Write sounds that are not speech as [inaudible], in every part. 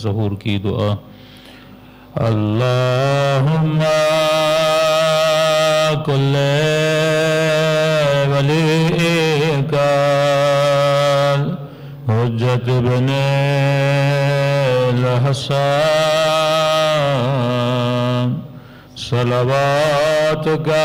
जहूर की दुआ अल्लाहुम्मा कुल वलीका हुज्जत बने लहसान सलवात का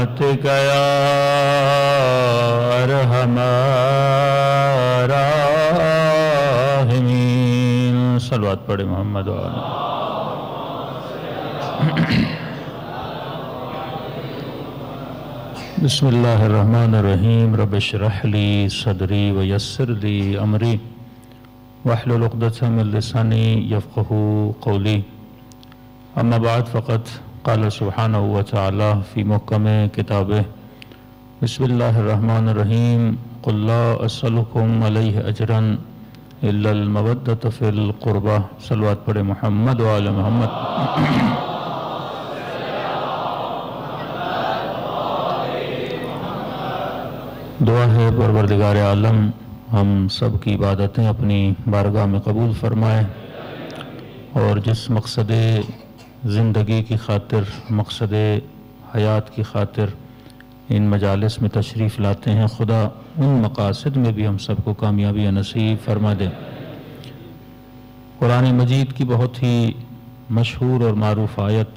मत गया हमारा सलवात पढ़े मोहम्मद बसमीम रबशरहली सदरी वयसरली अमरी वाहलुलदानी यफ़ू कौली। अम्माबाद फ़कत काल सुबहान वाली फ़ी महकम किताब बसमीम कुल्ला अजरन मवदत फ़िलक़ुरबा सलवात पढ़े मोहम्मद वाल मोहम्मद दुआ है परवरदिगार आलम हम सब की इबादतें अपनी बारगाह में कबूल फरमाए और जिस मकसद ज़िंदगी की खातिर, मकसद हयात की खातिर इन मजालस में तशरीफ़ लाते हैं। खुदा, उन मकासद में भी हम सबको कामयाबी नसीब फरमा दें। कुरान मजीद की बहुत ही मशहूर और मरूफ आयत।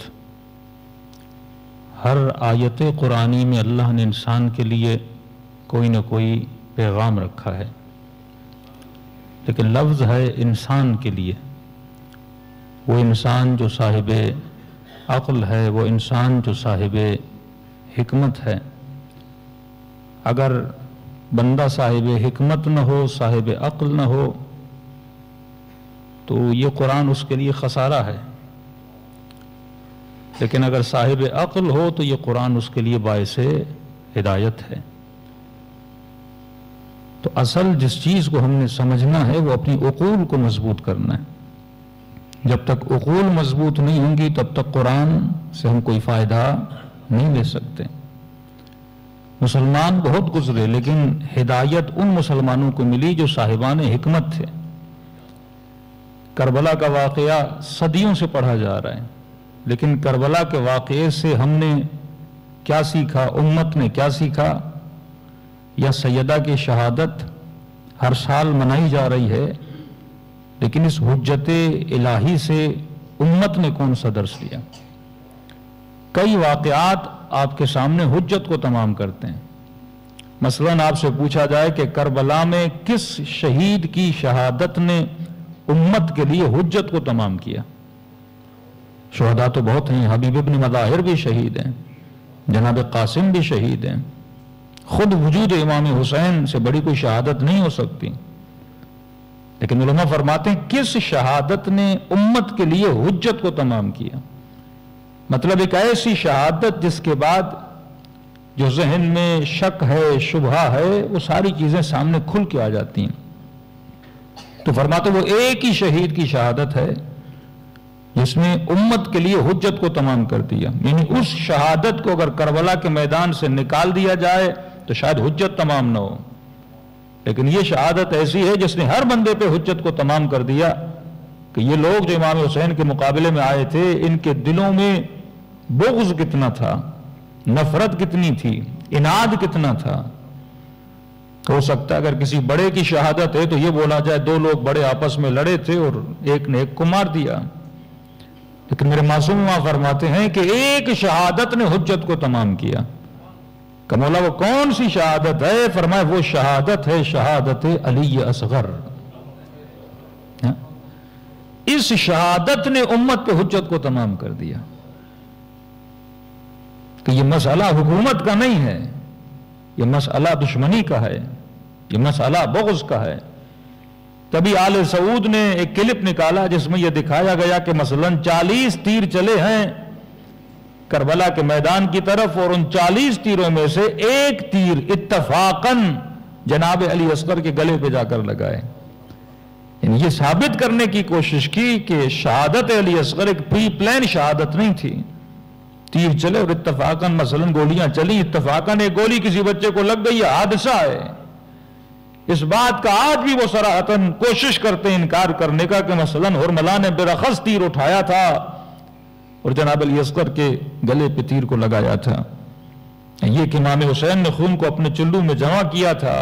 हर आयत कुरानी में अल्लाह ने इंसान के लिए कोई ना कोई पैगाम रखा है। लेकिन लफ्ज़ है इंसान के लिए। वो इंसान जो साहिब अक्ल है, वो इंसान जो साहिब हमत है। अगर बंदा साहिब हिकमत न हो, साहिब अक्ल न हो तो ये कुरान उसके लिए खसारा है। लेकिन अगर साहिब अक्ल हो तो ये कुरान उसके लिए बायस हिदायत है। तो असल जिस चीज़ को हमने समझना है, वो अपनी अकूल को मज़बूत करना है। जब तक उकूल मज़बूत नहीं होंगी, तब तक कुरान से हम कोई फ़ायदा नहीं ले सकते। मुसलमान बहुत गुजरे, लेकिन हिदायत उन मुसलमानों को मिली जो साहिबान हिकमत थे। करबला का वाकया सदियों से पढ़ा जा रहा है, लेकिन करबला के वाक़े से हमने क्या सीखा, उम्मत ने क्या सीखा? या सैदा की शहादत हर साल मनाई जा रही है लेकिन इस हजत इलाही से उम्मत ने कौन सा दर्श लिया? कई वाकयात आपके सामने हजत को तमाम करते हैं। मसलन आपसे पूछा जाए कि करबला में किस शहीद की शहादत ने उम्मत के लिए हजत को तमाम किया? शहदा तो बहुत हैं, हबीब इबन मदाहिर भी शहीद हैं, जनाब कासिम भी शहीद हैं। खुद वजूद इमाम हुसैन से बड़ी कोई शहादत नहीं हो सकती। लेकिन उलमा फरमाते हैं, किस शहादत ने उम्मत के लिए हजत को तमाम किया? मतलब एक ऐसी शहादत जिसके बाद जो जहन में शक है, शुभा है, वो सारी चीज़ें सामने खुल के आ जाती हैं। तो फरमाते वो एक ही शहीद की शहादत है, जिसने उम्मत के लिए हुज्जत को तमाम कर दिया। यानी उस शहादत को अगर करबला के मैदान से निकाल दिया जाए तो शायद हुज्जत तमाम ना हो। लेकिन यह शहादत ऐसी है जिसने हर बंदे पे हजत को तमाम कर दिया कि ये लोग जो इमाम हुसैन के मुकाबले में आए थे, इनके दिलों में बोगज कितना था, नफरत कितनी थी, इनाद कितना था। हो सकता है अगर किसी बड़े की शहादत है तो यह बोला जाए, दो लोग बड़े आपस में लड़े थे और एक ने एक को मार दिया। लेकिन मेरे मासूम फरमाते हैं कि एक शहादत ने हुज्जत को तमाम किया। कमोला वो कौन सी शहादत है? फरमाए वो शहादत है शहादत अली असगर। हाँ? इस शहादत ने उम्मत पे हुज्जत को तमाम कर दिया। कि ये मसला हुकूमत का नहीं है, ये मसला दुश्मनी का है, ये मसला बोगज का है। तभी आल सऊद ने एक क्लिप निकाला, जिसमें यह दिखाया गया कि मसलन 40 तीर चले हैं करबला के मैदान की तरफ़ और उन 40 तीरों में से एक तीर इत्तफाकन जनाब अली असगर के गले पे जाकर लगाए। ये साबित करने की कोशिश की कि शहादत अली असगर एक प्री प्लान शहादत नहीं थी। तीर चले और इतफाकन मसलन गोलियाँ चली इतफाकन एक गोली किसी बच्चे को लग गई हादसा है। इस बात का आज भी वो सराहतन कोशिश करते इनकार करने का कि मसलन हुरमला ने बेरखस तीर उठाया था। और जनाब अली असगर के गले पे तीर को लगाया था। ये कि इमाम हुसैन ने खून को अपने चुल्लू में जमा किया था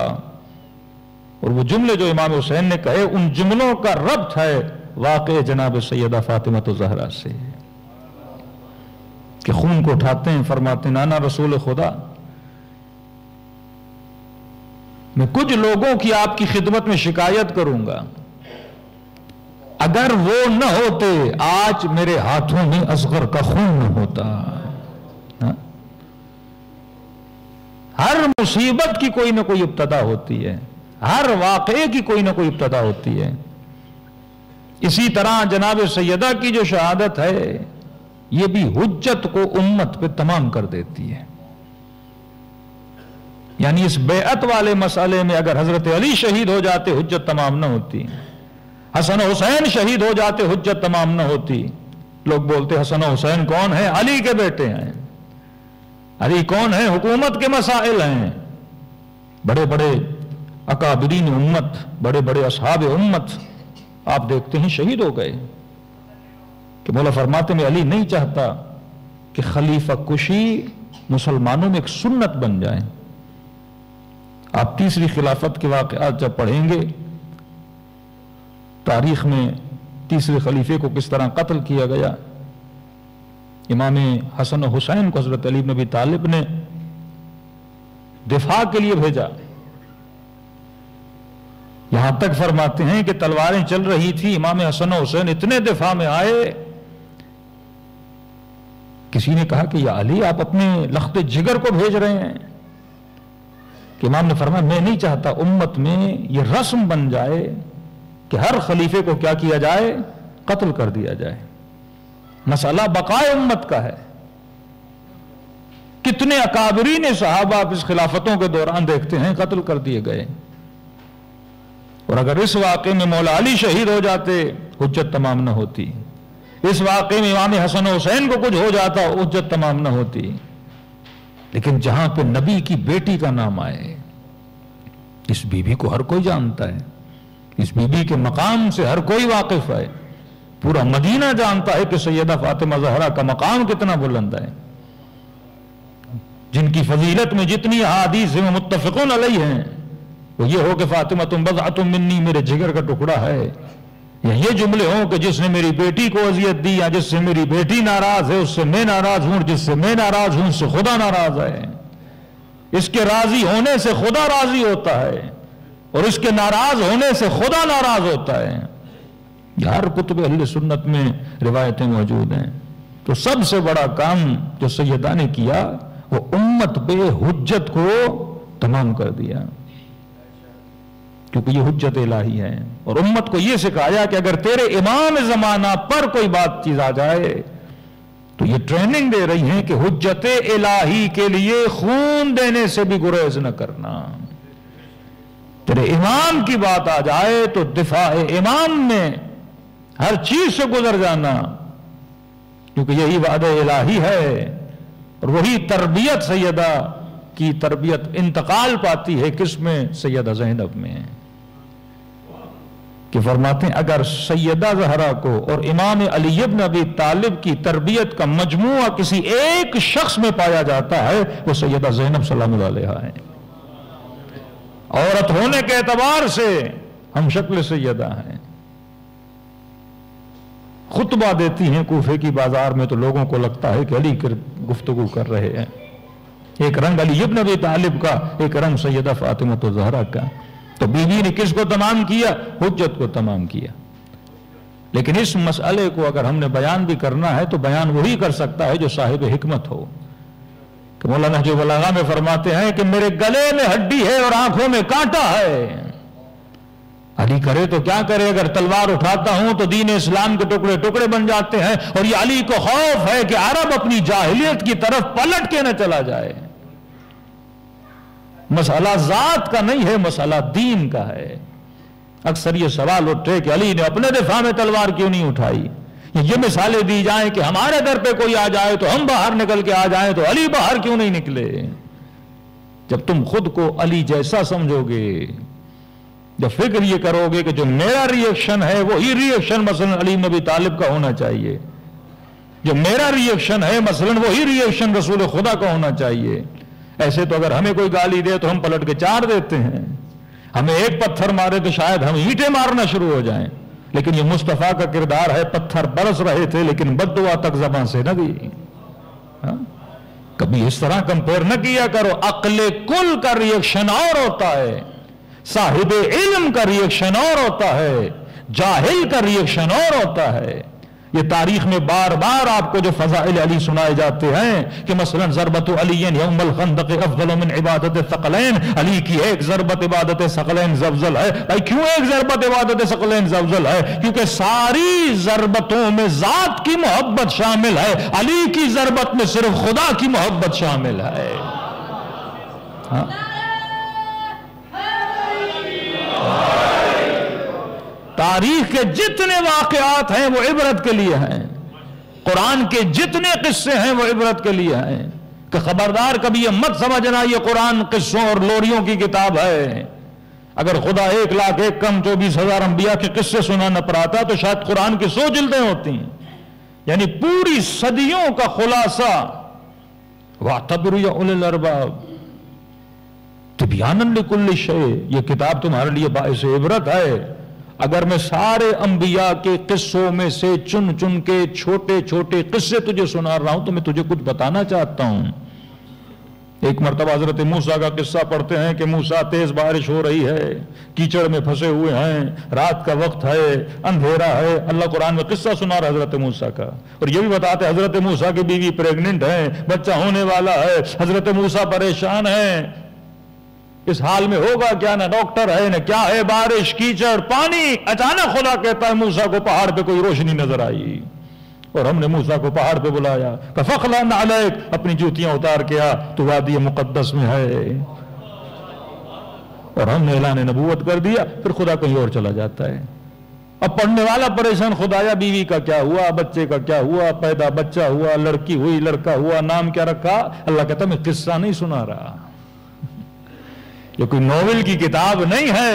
और वो जुमले जो इमाम हुसैन ने कहे, उन जुमलों का रब्त है वाक़ जनाब सैदा फातिमा तो जहरा से कि खून को उठाते हैं, फरमाते नाना रसूल खुदा, मैं कुछ लोगों की आपकी खिदमत में शिकायत करूँगा। अगर वो न होते, आज मेरे हाथों में असगर का खून न होता। हा? हर मुसीबत की कोई ना कोई इब्तदा होती है। हर वाक़े की कोई ना कोई इब्तदा होती है। इसी तरह जनाब सैदा की जो शहादत है, ये भी हुज्जत को उम्मत पे तमाम कर देती है। यानी इस बेअत वाले मसाले में अगर हज़रत अली शहीद हो जाते, हुज्जत तमाम ना होती। हसन हुसैन शहीद हो जाते, हुज्जत तमाम न होती। लोग बोलते, हसन हुसैन कौन है? अली के बेटे हैं। अली कौन है? हुकूमत के मसाइल हैं। बड़े बड़े अकाबरीन उम्मत बड़े बड़े असहाब उम्मत, आप देखते हैं शहीद हो गए। कि मौला फरमाते, में अली नहीं चाहता कि खलीफा कुशी मुसलमानों में एक सुन्नत बन जाए। आप तीसरी खिलाफत के वाकत जब पढ़ेंगे तारीख में तीसरे खलीफे को किस तरह कत्ल किया गया? इमाम हसन हुसैन को हज़रत अली नबी तालिब ने दिफा के लिए भेजा। यहाँ तक फरमाते हैं कि तलवारें चल रही थी, इमाम हसन हुसैन इतने दिफा में आए। किसी ने कहा कि या अली, आप अपने लखते जिगर को भेज रहे हैं। कि इमाम ने फरमाया, मैं नहीं चाहता उम्मत में यह रस्म बन जाए। कि हर खलीफे को क्या किया जाए? कत्ल कर दिया जाए। मसला बकाए उम्मत का है। कितने अकाबरी ने साहब आप इस खिलाफतों के दौरान देखते हैं, कत्ल कर दिए गए। और अगर इस वाक़े में मौला अली शहीद हो जाते, हुज्जत तमाम न होती। इस वाकई में इमाम हसन हुसैन को कुछ हो जाता उज्जत तमाम न होती। लेकिन जहाँ पे नबी की बेटी का नाम आए, इस बीबी को हर कोई जानता है। इस बीबी के मकाम से हर कोई वाकिफ है। पूरा मदीना जानता है कि सैयदा फातिमा जहरा का मकाम कितना बुलंद है। जिनकी फजीलत में जितनी हादीस है मुतफ़िन अलई हैं। वो ये हो कि फातिमा तुम बजा तुम मिन्नी, मेरे जिगर का टुकड़ा है। या ये जुमले हों कि जिसने मेरी बेटी को अजियत दी, या जिससे मेरी बेटी नाराज़ है, उससे मैं नाराज़ हूँ जिससे मैं नाराज़ हूँ, उससे खुदा नाराज़ है। इसके राज़ी होने से खुदा राज़ी होता है। और इसके नाराज़ होने से खुदा नाराज़ होता है। हर कुतुब अहल सुन्नत में रिवायतें मौजूद हैं। तो सबसे बड़ा काम जो सैदा ने किया, वो उम्मत पे हुज्जत को तमाम कर दिया। क्योंकि ये हुज्जत इलाही है। और उम्मत को यह सिखाया कि अगर तेरे इमाम जमाना पर कोई बात चीज़ आ जाए तो ये ट्रेनिंग दे रही है कि हुज्जत इलाही के लिए खून देने से भी गुरेज न करना। तेरे इमाम की बात आ जाए तो दिफा इमाम में हर चीज़ से गुजर जाना। क्योंकि यही वाद इलाही है और वही तरबियत सैदा की तरबियत इंतकाल पाती है किसमें सैदा जैनब में। कि फरमाते हैं, अगर सैदा जहरा को और इमाम अलीब नबी तालिब की तरबियत का मजमू किसी एक शख्स में पाया जाता है, वो सैदा जैनब सलाम है। औरत होने के एतबार से हम शक्ल सैदा हैं। खुतबा देती हैं कूफे की बाज़ार में तो लोगों को लगता है कि अली कर गुफ्तगु कर रहे हैं। एक रंग अली इब्न अबी तालिब का, एक रंग सैदा फातिमा तो जहरा का। तो बीवी ने किसको तमाम किया? हुज्जत को तमाम किया। लेकिन इस मसले को अगर हमने बयान भी करना है तो बयान वही कर सकता है जो साहिब हिकमत हो। कि मौलाना जो बलागा में फरमाते हैं कि मेरे गले में हड्डी है और आँखों में कांटा है। अली करे तो क्या करे? अगर तलवार उठाता हूँ तो दीन इस्लाम के टुकड़े टुकड़े बन जाते हैं और ये अली को खौफ है कि अरब अपनी जाहिलियत की तरफ़ पलट के न चला जाए। मसाला जात का नहीं है, मसाला दीन का है। अक्सर ये सवाल उठे कि अली ने अपने दिफा में तलवार क्यों नहीं उठाई? ये मिसालें दी जाए कि हमारे दर पे कोई आ जाए तो हम बाहर निकल के आ जाए तो अली बाहर क्यों नहीं निकले? जब तुम खुद को अली जैसा समझोगे, जब फ़िक्र ये करोगे कि जो मेरा रिएक्शन है, वही रिएक्शन मसलन अली नबी तालिब का होना चाहिए। जो मेरा रिएक्शन है, मसलन वही रिएक्शन रसूल खुदा का होना चाहिए। ऐसे तो अगर हमें कोई गाली दे तो हम पलट के चार देते हैं। हमें एक पत्थर मारे तो शायद हम ईंटें मारना शुरू हो जाएँ। लेकिन ये मुस्तफ़ा का किरदार है, पत्थर बरस रहे थे, लेकिन बदुआ तक जबान से न दी हाँ? कभी इस तरह कंपेयर न किया करो। अकले कुल का रिएक्शन और होता है। साहिब इलम का रिएक्शन और होता है। जाहिल का रिएक्शन और होता है। ये तारीख में बार बार आपको जो फजाइल अली सुनाए जाते हैं कि मसलन जरबत इबादत सकलैन। अली की एक जरबत इबादत सकलैन जफजल है। भाई क्यों एक जरबत इबादत सकलैन जफजल है? क्योंकि सारी जरबतों में जात की मोहब्बत शामिल है। अली की जरबत में सिर्फ़ खुदा की मोहब्बत शामिल है। हाँ। तारीख के जितने वाकयात हैं वो इबरत के लिए हैं। कुरान के जितने किस्से हैं वो इबरत के लिए हैं। कि खबरदार कभी ये मत समझना ये कुरान किस्सों और लोरियों की किताब है। अगर खुदा एक लाख एक कम चौबीस हज़ार अंबिया के किस्से सुनाना पड़ाता तो शायद कुरान की सौ जिल्दें होती। यानी पूरी सदियों का खुलासा, वाह, तबर अरबाब। तिबियान कुल्ल शे ये किताब तुम्हारे लिए बायस इबरत है। अगर मैं सारे अंबिया के किस्सों में से चुन चुन के छोटे छोटे किस्से तुझे सुना रहा हूँ तो मैं तुझे कुछ बताना चाहता हूँ। एक मरतबा हज़रत मूसा का किस्सा पढ़ते हैं कि मूसा, तेज बारिश हो रही है, कीचड़ में फंसे हुए हैं, रात का वक्त है, अंधेरा है। अल्लाह कुरान में किस्सा सुना रहा हज़रत मूसा का। और ये भी बताते हज़रत मूसा की बीवी प्रेग्नेंट है, बच्चा होने वाला है, हज़रत मूसा परेशान है। इस हाल में होगा क्या? ना डॉक्टर है, ना क्या है? बारिश कीचड़ पानी। अचानक खुदा कहता है, मूसा को पहाड़ पे कोई रोशनी नज़र आई। और हमने मूसा को पहाड़ पे बुलाया। फखला नालक अपनी जूतियाँ उतार के आ तो वादी मुकद्दस में है। और हमने ऐलान नबूवत कर दिया, फिर खुदा कहीं और चला जाता है। अब पढ़ने वाला परेशान, खुदाया बीवी का क्या हुआ? बच्चे का क्या हुआ? पैदा बच्चा हुआ, लड़की हुई, लड़का हुआ, नाम क्या रखा? अल्लाह कहता मैं किस्सा नहीं सुना रहा। ये कोई नोवेल की किताब नहीं है,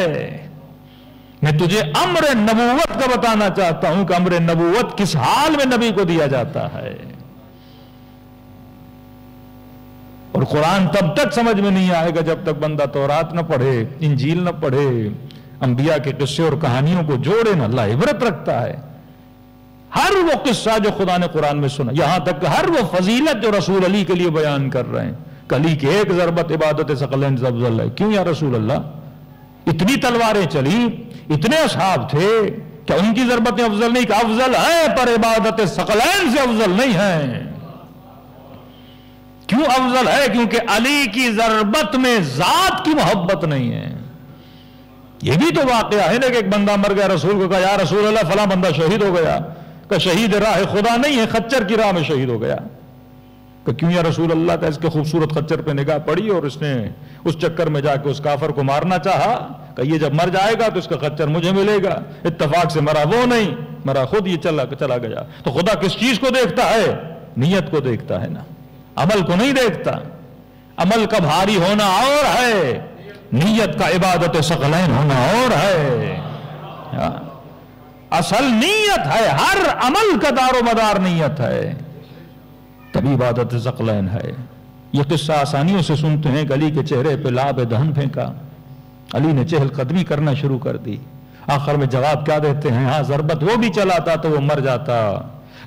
मैं तुझे अम्र नबूवत का बताना चाहता हूँ कि अम्र नबूवत किस हाल में नबी को दिया जाता है। और कुरान तब तक समझ में नहीं आएगा जब तक बंदा तौरात न पढ़े, इंजील न पढ़े, अंबिया के किस्से और कहानियों को जोड़े ना, अल्लाह इबरत रखता है। हर वो किस्सा जो खुदा ने कुरान में सुना, यहाँ तक हर वो फजीलत जो रसूल अली के लिए बयान कर रहे हैं। कली के एक जरबत इबादत सकल क्यों या रसूल अल्लाह इतनी तलवारें चली, इतने असहाब थे क्या उनकी जरबतें अफजल नहीं अफजल है, पर इबादत सकलैन से अफजल नहीं है। क्यों अफजल है? क्योंकि अली की जरबत में जात की मोहब्बत नहीं है। यह भी तो वाकया है ना कि एक बंदा मर गया, रसूल को कहा यार रसूल अल्लाह फला बंदा शहीद हो गया। का शहीद राह खुदा नहीं है, खच्चर की राह में शहीद हो गया। क्यों या रसूल अल्लाह का इसके खूबसूरत खच्चर पे निगाह पड़ी और इसने उस चक्कर में जाके उस काफर को मारना चाहा? कि ये जब मर जाएगा तो इसका खच्चर मुझे मिलेगा। इत्तेफाक से मरा वो नहीं। मरा खुद, ये चला चला गया। तो खुदा किस चीज़ को देखता है? नीयत को देखता है ना। अमल को नहीं देखता। अमल का भारी होना और है। नीयत का इबादत सकलैन होना और है। हाँ। असल नीयत है। हर अमल का दारो मदार नीयत है। तभी इबादत जकलैन है। यह किस्सा आसानियों से सुनते हैं, गली के चेहरे पे लाभ दहन फेंका। अली ने चहल कदमी करना शुरू कर दी। आखिर में जवाब क्या देते हैं? हाँ जरबत वो भी चलाता तो वो मर जाता।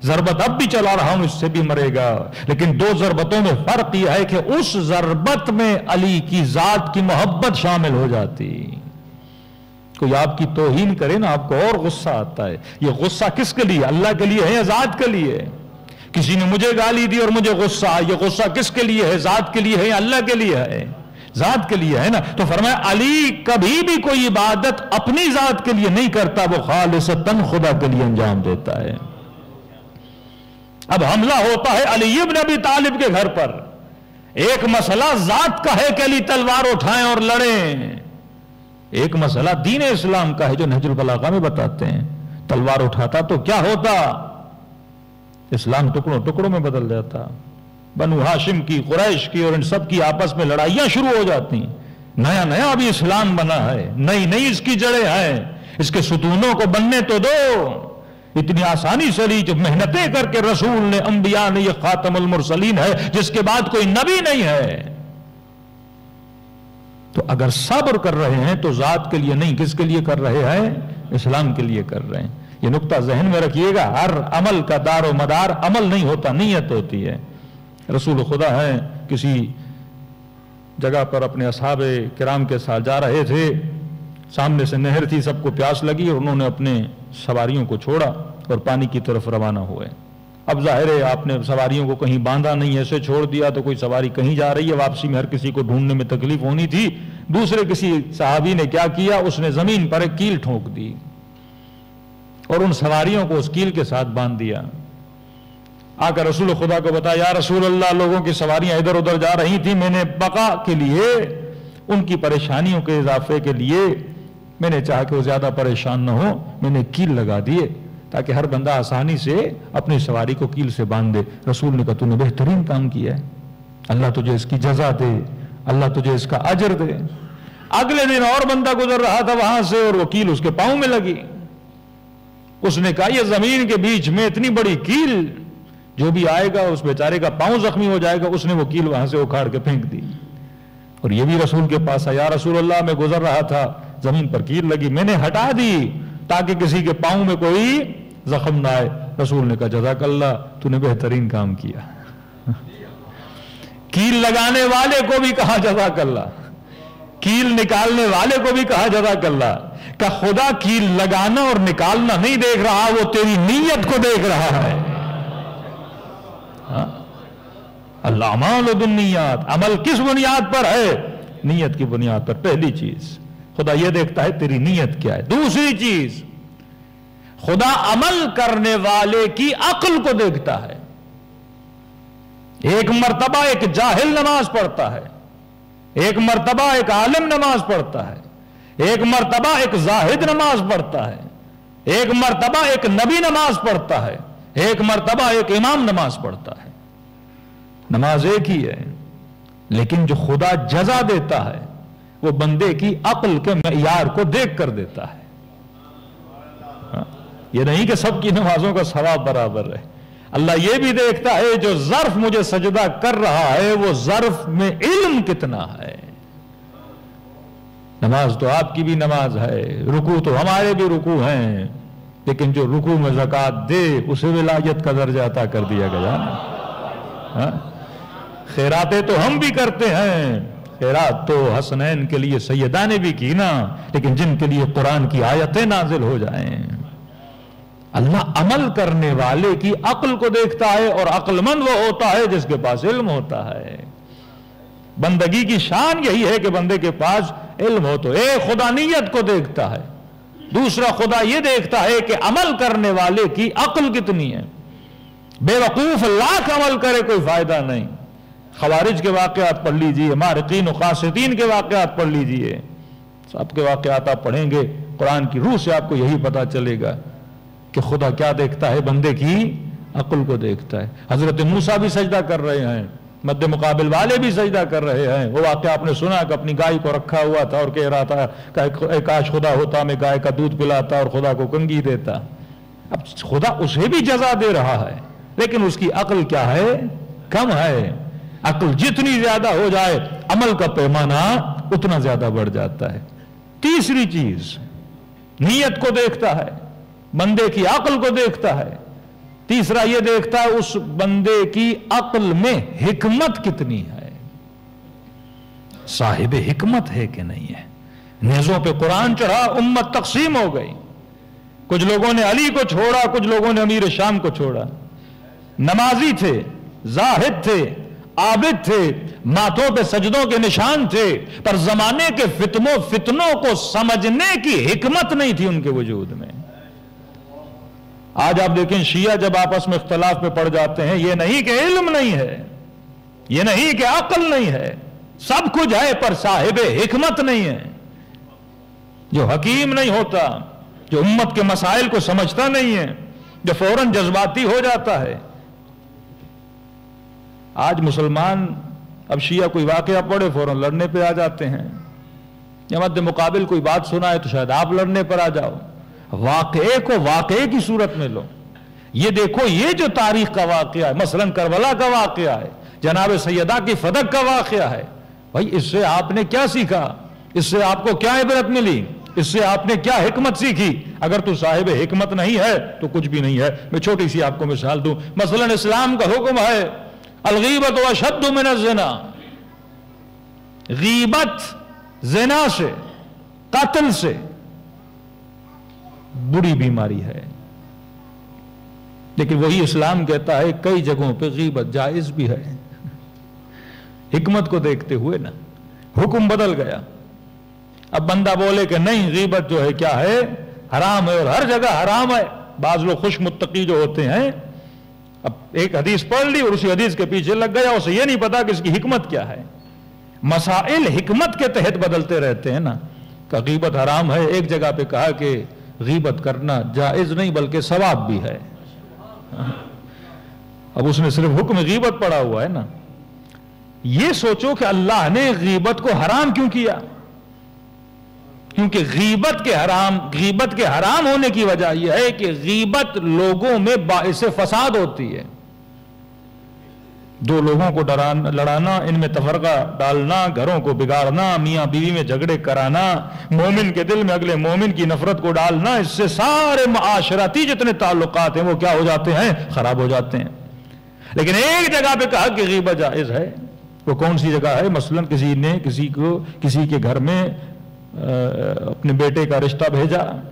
जरबत अब भी चला रहा हूँ, इससे भी मरेगा। लेकिन दो जरबतों में फ़र्क यह है कि उस जरबत में अली की जात की मोहब्बत शामिल हो जाती। कोई आपकी तोहीन करे ना, आपको और गुस्सा आता है। ये गुस्सा किसके लिए? अल्लाह के लिए है या जात के लिए? किसी ने मुझे गाली दी और मुझे गुस्सा, ये गुस्सा किसके लिए है? जात के लिए है या अल्लाह के लिए है? जात के लिए है ना? तो फरमाया, अली कभी भी कोई इबादत अपनी जात के लिए नहीं करता, वो खालिस तन खुदा के लिए अंजाम देता है। अब हमला होता है अली इब्न अबी तालिब के घर पर। एक मसला जात का है कि अली तलवार उठाएँ और लड़ें। एक मसला दीन इस्लाम का है, जो नजरुल बलागा में बताते हैं। तलवार उठाता तो क्या होता? इस्लाम टुकड़ों टुकड़ों में बदल जाता। बनु हाशिम की, कुरैश की और इन सब की आपस में लड़ाइयाँ शुरू हो जाती। नया नया अभी इस्लाम बना है, नई नई इसकी जड़ें हैं। इसके सुतूनों को बनने तो दो। इतनी आसानी से ली जो मेहनतें करके रसूल ने, अंबिया ने यह खातमुल मुरसलीन है, जिसके बाद कोई नबी नहीं है। तो अगर सब्र कर रहे हैं तो जात के लिए नहीं, किसके लिए कर रहे हैं? इस्लाम के लिए कर रहे हैं। ये नुकता जहन में रखिएगा। हर अमल का दारो मदार अमल नहीं होता, नीयत होती है। रसूल खुदा है, किसी जगह पर अपने असाब किराम के साथ जा रहे थे। सामने से नहर थी, सबको प्यास लगी और उन्होंने अपने सवारियों को छोड़ा और पानी की तरफ़ रवाना हुए। अब ज़ाहिर है, आपने सवारियों को कहीं बांधा नहीं, ऐसे छोड़ दिया तो कोई सवारी कहीं जा रही है, वापसी में हर किसी को ढूँढने में तकलीफ़ होनी थी। दूसरे किसी साहबी ने क्या किया? उसने ज़मीन पर एक कील ठोंक दी। और उन सवारियों को उस कील के साथ बाँध दिया। आकर रसूल खुदा को बताया रसूल अल्लाह लोगों की सवारियाँ इधर उधर जा रही थी, मैंने बका के लिए, उनकी परेशानियों के इजाफे के लिए, मैंने चाहा कि वो ज़्यादा परेशान ना हो, मैंने कील लगा दिए, ताकि हर बंदा आसानी से अपनी सवारी को कील से बाँध। दे रसूल ने कहा, तूने बेहतरीन काम किया है। अल्लाह तुझे इसकी जजा दे, अल्लाह तुझे इसका अजर दे। अगले दिन और बंदा गुजर रहा था वहाँ से और वो कील उसके पाँव में लगी। उसने कहा यह ज़मीन के बीच में इतनी बड़ी कील, जो भी आएगा, उस बेचारे का पाँव जख्मी हो जाएगा, उसने वो कील वहाँ से उखाड़ के फेंक दी। और ये भी रसूल के पास आया रसूल अल्लाह में गुजर रहा था, ज़मीन पर कील लगी, मैंने हटा दी, ताकि किसी के पाँव में कोई जख्म ना आए। रसूल ने कहा जजाकल्ला तूने बेहतरीन काम किया। [laughs] कील लगाने वाले को भी कहा जजाकल्ला कील निकालने वाले को भी कहा जजाकल्ला का खुदा की लगाना और निकालना नहीं देख रहा, वो तेरी नीयत को देख रहा है। हाँ? अल्लाह दुनियात अमल किस बुनियाद पर है? नीयत की बुनियाद पर पहली चीज़, खुदा यह देखता है तेरी नीयत क्या है। दूसरी चीज़, खुदा अमल करने वाले की अक्ल को देखता है। एक मरतबा एक जाहिल नमाज़ पढ़ता है, एक मरतबा एक आलिम नमाज़ पढ़ता है। एक मरतबा एक जाहिद नमाज़ पढ़ता है। एक मरतबा एक नबी नमाज़ पढ़ता है। एक मरतबा एक इमाम नमाज़ पढ़ता है। नमाज़ एक ही है, लेकिन जो खुदा जजा देता है, वो बंदे की अक्ल के मैार को देख कर देता है। ये नहीं कि सबकी नमाजों का सवाब बराबर है अल्लाह ये भी देखता है, जो जर्फ मुझे सजदा कर रहा है, वो जर्फ में इल्म कितना है। नमाज़ तो आपकी भी नमाज़ है, रुकू तो हमारे भी रुकू हैं। लेकिन जो रुकू में जक़ात दे, उसे विलायत का दर्जा अता कर दिया गया हाँ? खैराते तो हम भी करते हैं। खैरात तो हसनैन के लिए सैदा ने भी की ना, लेकिन जिनके लिए कुरान की आयतें नाजिल हो जाएँ। अल्लाह अमल करने वाले की अक्ल को देखता है और अक्लमंद वो होता है जिसके पास इल्म होता है। बंदगी की शान यही है कि बंदे के पास इल्म हो तो एक खुदा नीयत को देखता है। दूसरा खुदा यह देखता है कि अमल करने वाले की अक्ल कितनी है। बेवकूफ़ लाख अमल करे कोई फ़ायदा नहीं। खवारिज के वाकत पढ़ लीजिए, मारकिन खासिन के वाकत पढ़ लीजिए। सबके वाकत आप पढ़ेंगे, कुरान की रूह से आपको यही पता चलेगा कि खुदा क्या देखता है, बंदे की अक्ल को देखता है। हज़रत मूसा भी सजदा कर रहे हैं। मध्य मुकाबिल वाले भी सजदा कर रहे हैं। वो वाक्य आपने सुना कि अपनी गाय को रखा हुआ था और कह रहा था काश खुदा होता, मैं गाय का दूध पिलाता और खुदा को कंगी देता। अब खुदा उसे भी जजा दे रहा है, लेकिन उसकी अकल क्या है? कम है। अकल जितनी ज़्यादा हो जाए, अमल का पैमाना उतना ज़्यादा बढ़ जाता है। तीसरी चीज़, नीयत को देखता है, बंदे की अकल को देखता है। तीसरा यह देखता है, उस बंदे की अकल में हिकमत कितनी है? साहिब, हिकमत है कि नहीं है? नेजों पे कुरान चढ़ा, उम्मत तकसीम हो गई। कुछ लोगों ने अली को छोड़ा, कुछ लोगों ने अमीर शाम को छोड़ा। नमाजी थे, जाहिद थे, आबिद थे, माथों पे सजदों के निशान थे, पर जमाने के फितनों फितनों को समझने की हिकमत नहीं थी उनके वजूद में। आज आप देखें, शिया जब आपस में इख्तलाफ में पड़ जाते हैं यह नहीं कि इल्म नहीं है यह नहीं कि अकल नहीं है, सब कुछ है, पर साहिब हिकमत नहीं है। जो हकीम नहीं होता, जो उम्मत के मसाइल को समझता नहीं है, जो फ़ौरन जज्बाती हो जाता है। आज मुसलमान, अब शिया कोई वाकया पड़े फ़ौरन लड़ने पे आ जाते हैं। या मध्य मुकाबिल कोई बात सुना है तो शायद आप लड़ने पर आ जाओ। वाकए को वाकए की सूरत में लो। ये देखो, ये जो तारीख का वाकया है, मसलन करबला का वाकया है, जनाब सैदा की फदक का वाकया है, भाई इससे आपने क्या सीखा? इससे आपको क्या इबरत मिली? इससे आपने क्या हिकमत सीखी? अगर तू साहिब हिकमत नहीं है तो कुछ भी नहीं है। मैं छोटी सी आपको मिसाल दूँ, मसलन इस्लाम का हुक्म है, अलगीबत व शब्द में जना गीबत जना से, कत्ल से बुरी बीमारी है। लेकिन वही इस्लाम कहता है, कई जगहों पे गीबत जायज़ भी है। हिकमत को देखते हुए ना, हुक्म बदल गया। अब बंदा बोले कि नहीं, गीबत जो है क्या है? हराम है, और हर जगह हराम है। बाज लोग खुश मुत्तकी जो होते हैं। अब एक हदीस पढ़ ली और उसी हदीस के पीछे लग गया, उसे यह नहीं पता कि इसकी हिकमत क्या है। मसाइल हिकमत के तहत बदलते रहते हैं ना। का गीबत हराम है, एक जगह पे कहा कि गीबत करना जायज़ नहीं, बल्कि सवाब भी है। अब उसने सिर्फ़ हुक्म गीबत पड़ा हुआ है ना। ये सोचो कि अल्लाह ने गीबत को हराम क्यों किया? क्योंकि गीबत के हराम, गीबत के हराम होने की वजह यह है कि गीबत लोगों में बाइस फसाद होती है। दो लोगों को डराना लड़ाना, इनमें तफरका डालना, घरों को बिगाड़ना, मियाँ बीवी में झगड़े कराना, मोमिन के दिल में अगले मोमिन की नफरत को डालना, इससे सारे माशराती जितने ताल्लुक हैं, वो क्या हो जाते हैं? खराब हो जाते हैं। लेकिन एक जगह पे कहा कि गीबा जायज़ है। वो कौन सी जगह है? मसलन किसी ने किसी को किसी के घर में अपने बेटे का रिश्ता भेजा।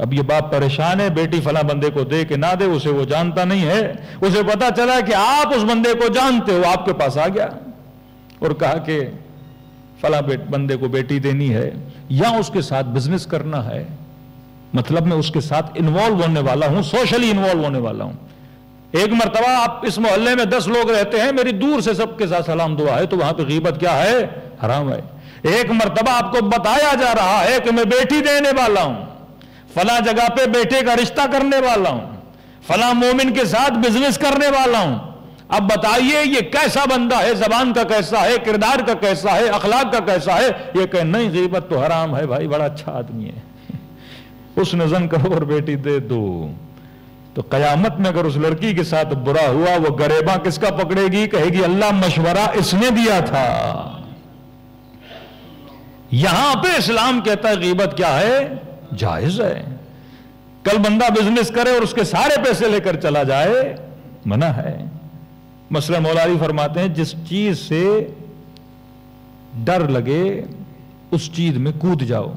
अब ये बाप परेशान है, बेटी फला बंदे को दे के ना दे, उसे वो जानता नहीं है। उसे पता चला कि आप उस बंदे को जानते हो, आपके पास आ गया। और कहा कि फला बंदे को बेटी देनी है, या उसके साथ बिज़नेस करना है। मतलब मैं उसके साथ इन्वॉल्व होने वाला हूँ सोशली इन्वॉल्व होने वाला हूँ। एक मरतबा, आप इस मोहल्ले में दस लोग रहते हैं, मेरी दूर से सबके साथ सलाम दुआ है तो वहाँ पर गीबत क्या है? हराम है। एक मरतबा आपको बताया जा रहा है कि मैं बेटी देने वाला हूँ। फला जगह पे बेटे का रिश्ता करने वाला हूँ, फला मोमिन के साथ बिज़नेस करने वाला हूँ। अब बताइए, ये कैसा बंदा है, जबान का कैसा है, किरदार का कैसा है, अखलाक का कैसा है? ये कह, नहीं गीबत तो हराम है भाई, बड़ा अच्छा आदमी है। [laughs] उसने जन करो और बेटी दे दो। तो कयामत में अगर उस लड़की के साथ बुरा हुआ, वो गरेबा किसका पकड़ेगी? कहेगी, अल्लाह मशवरा इसने दिया था। यहाँ पे इस्लाम कहता है गीबत क्या है? जायज़ है। कल बंदा बिज़नेस करे और उसके सारे पैसे लेकर चला जाए, मना है। मसला मौलारी फरमाते हैं, जिस चीज़ से डर लगे, उस चीज़ में कूद जाओ।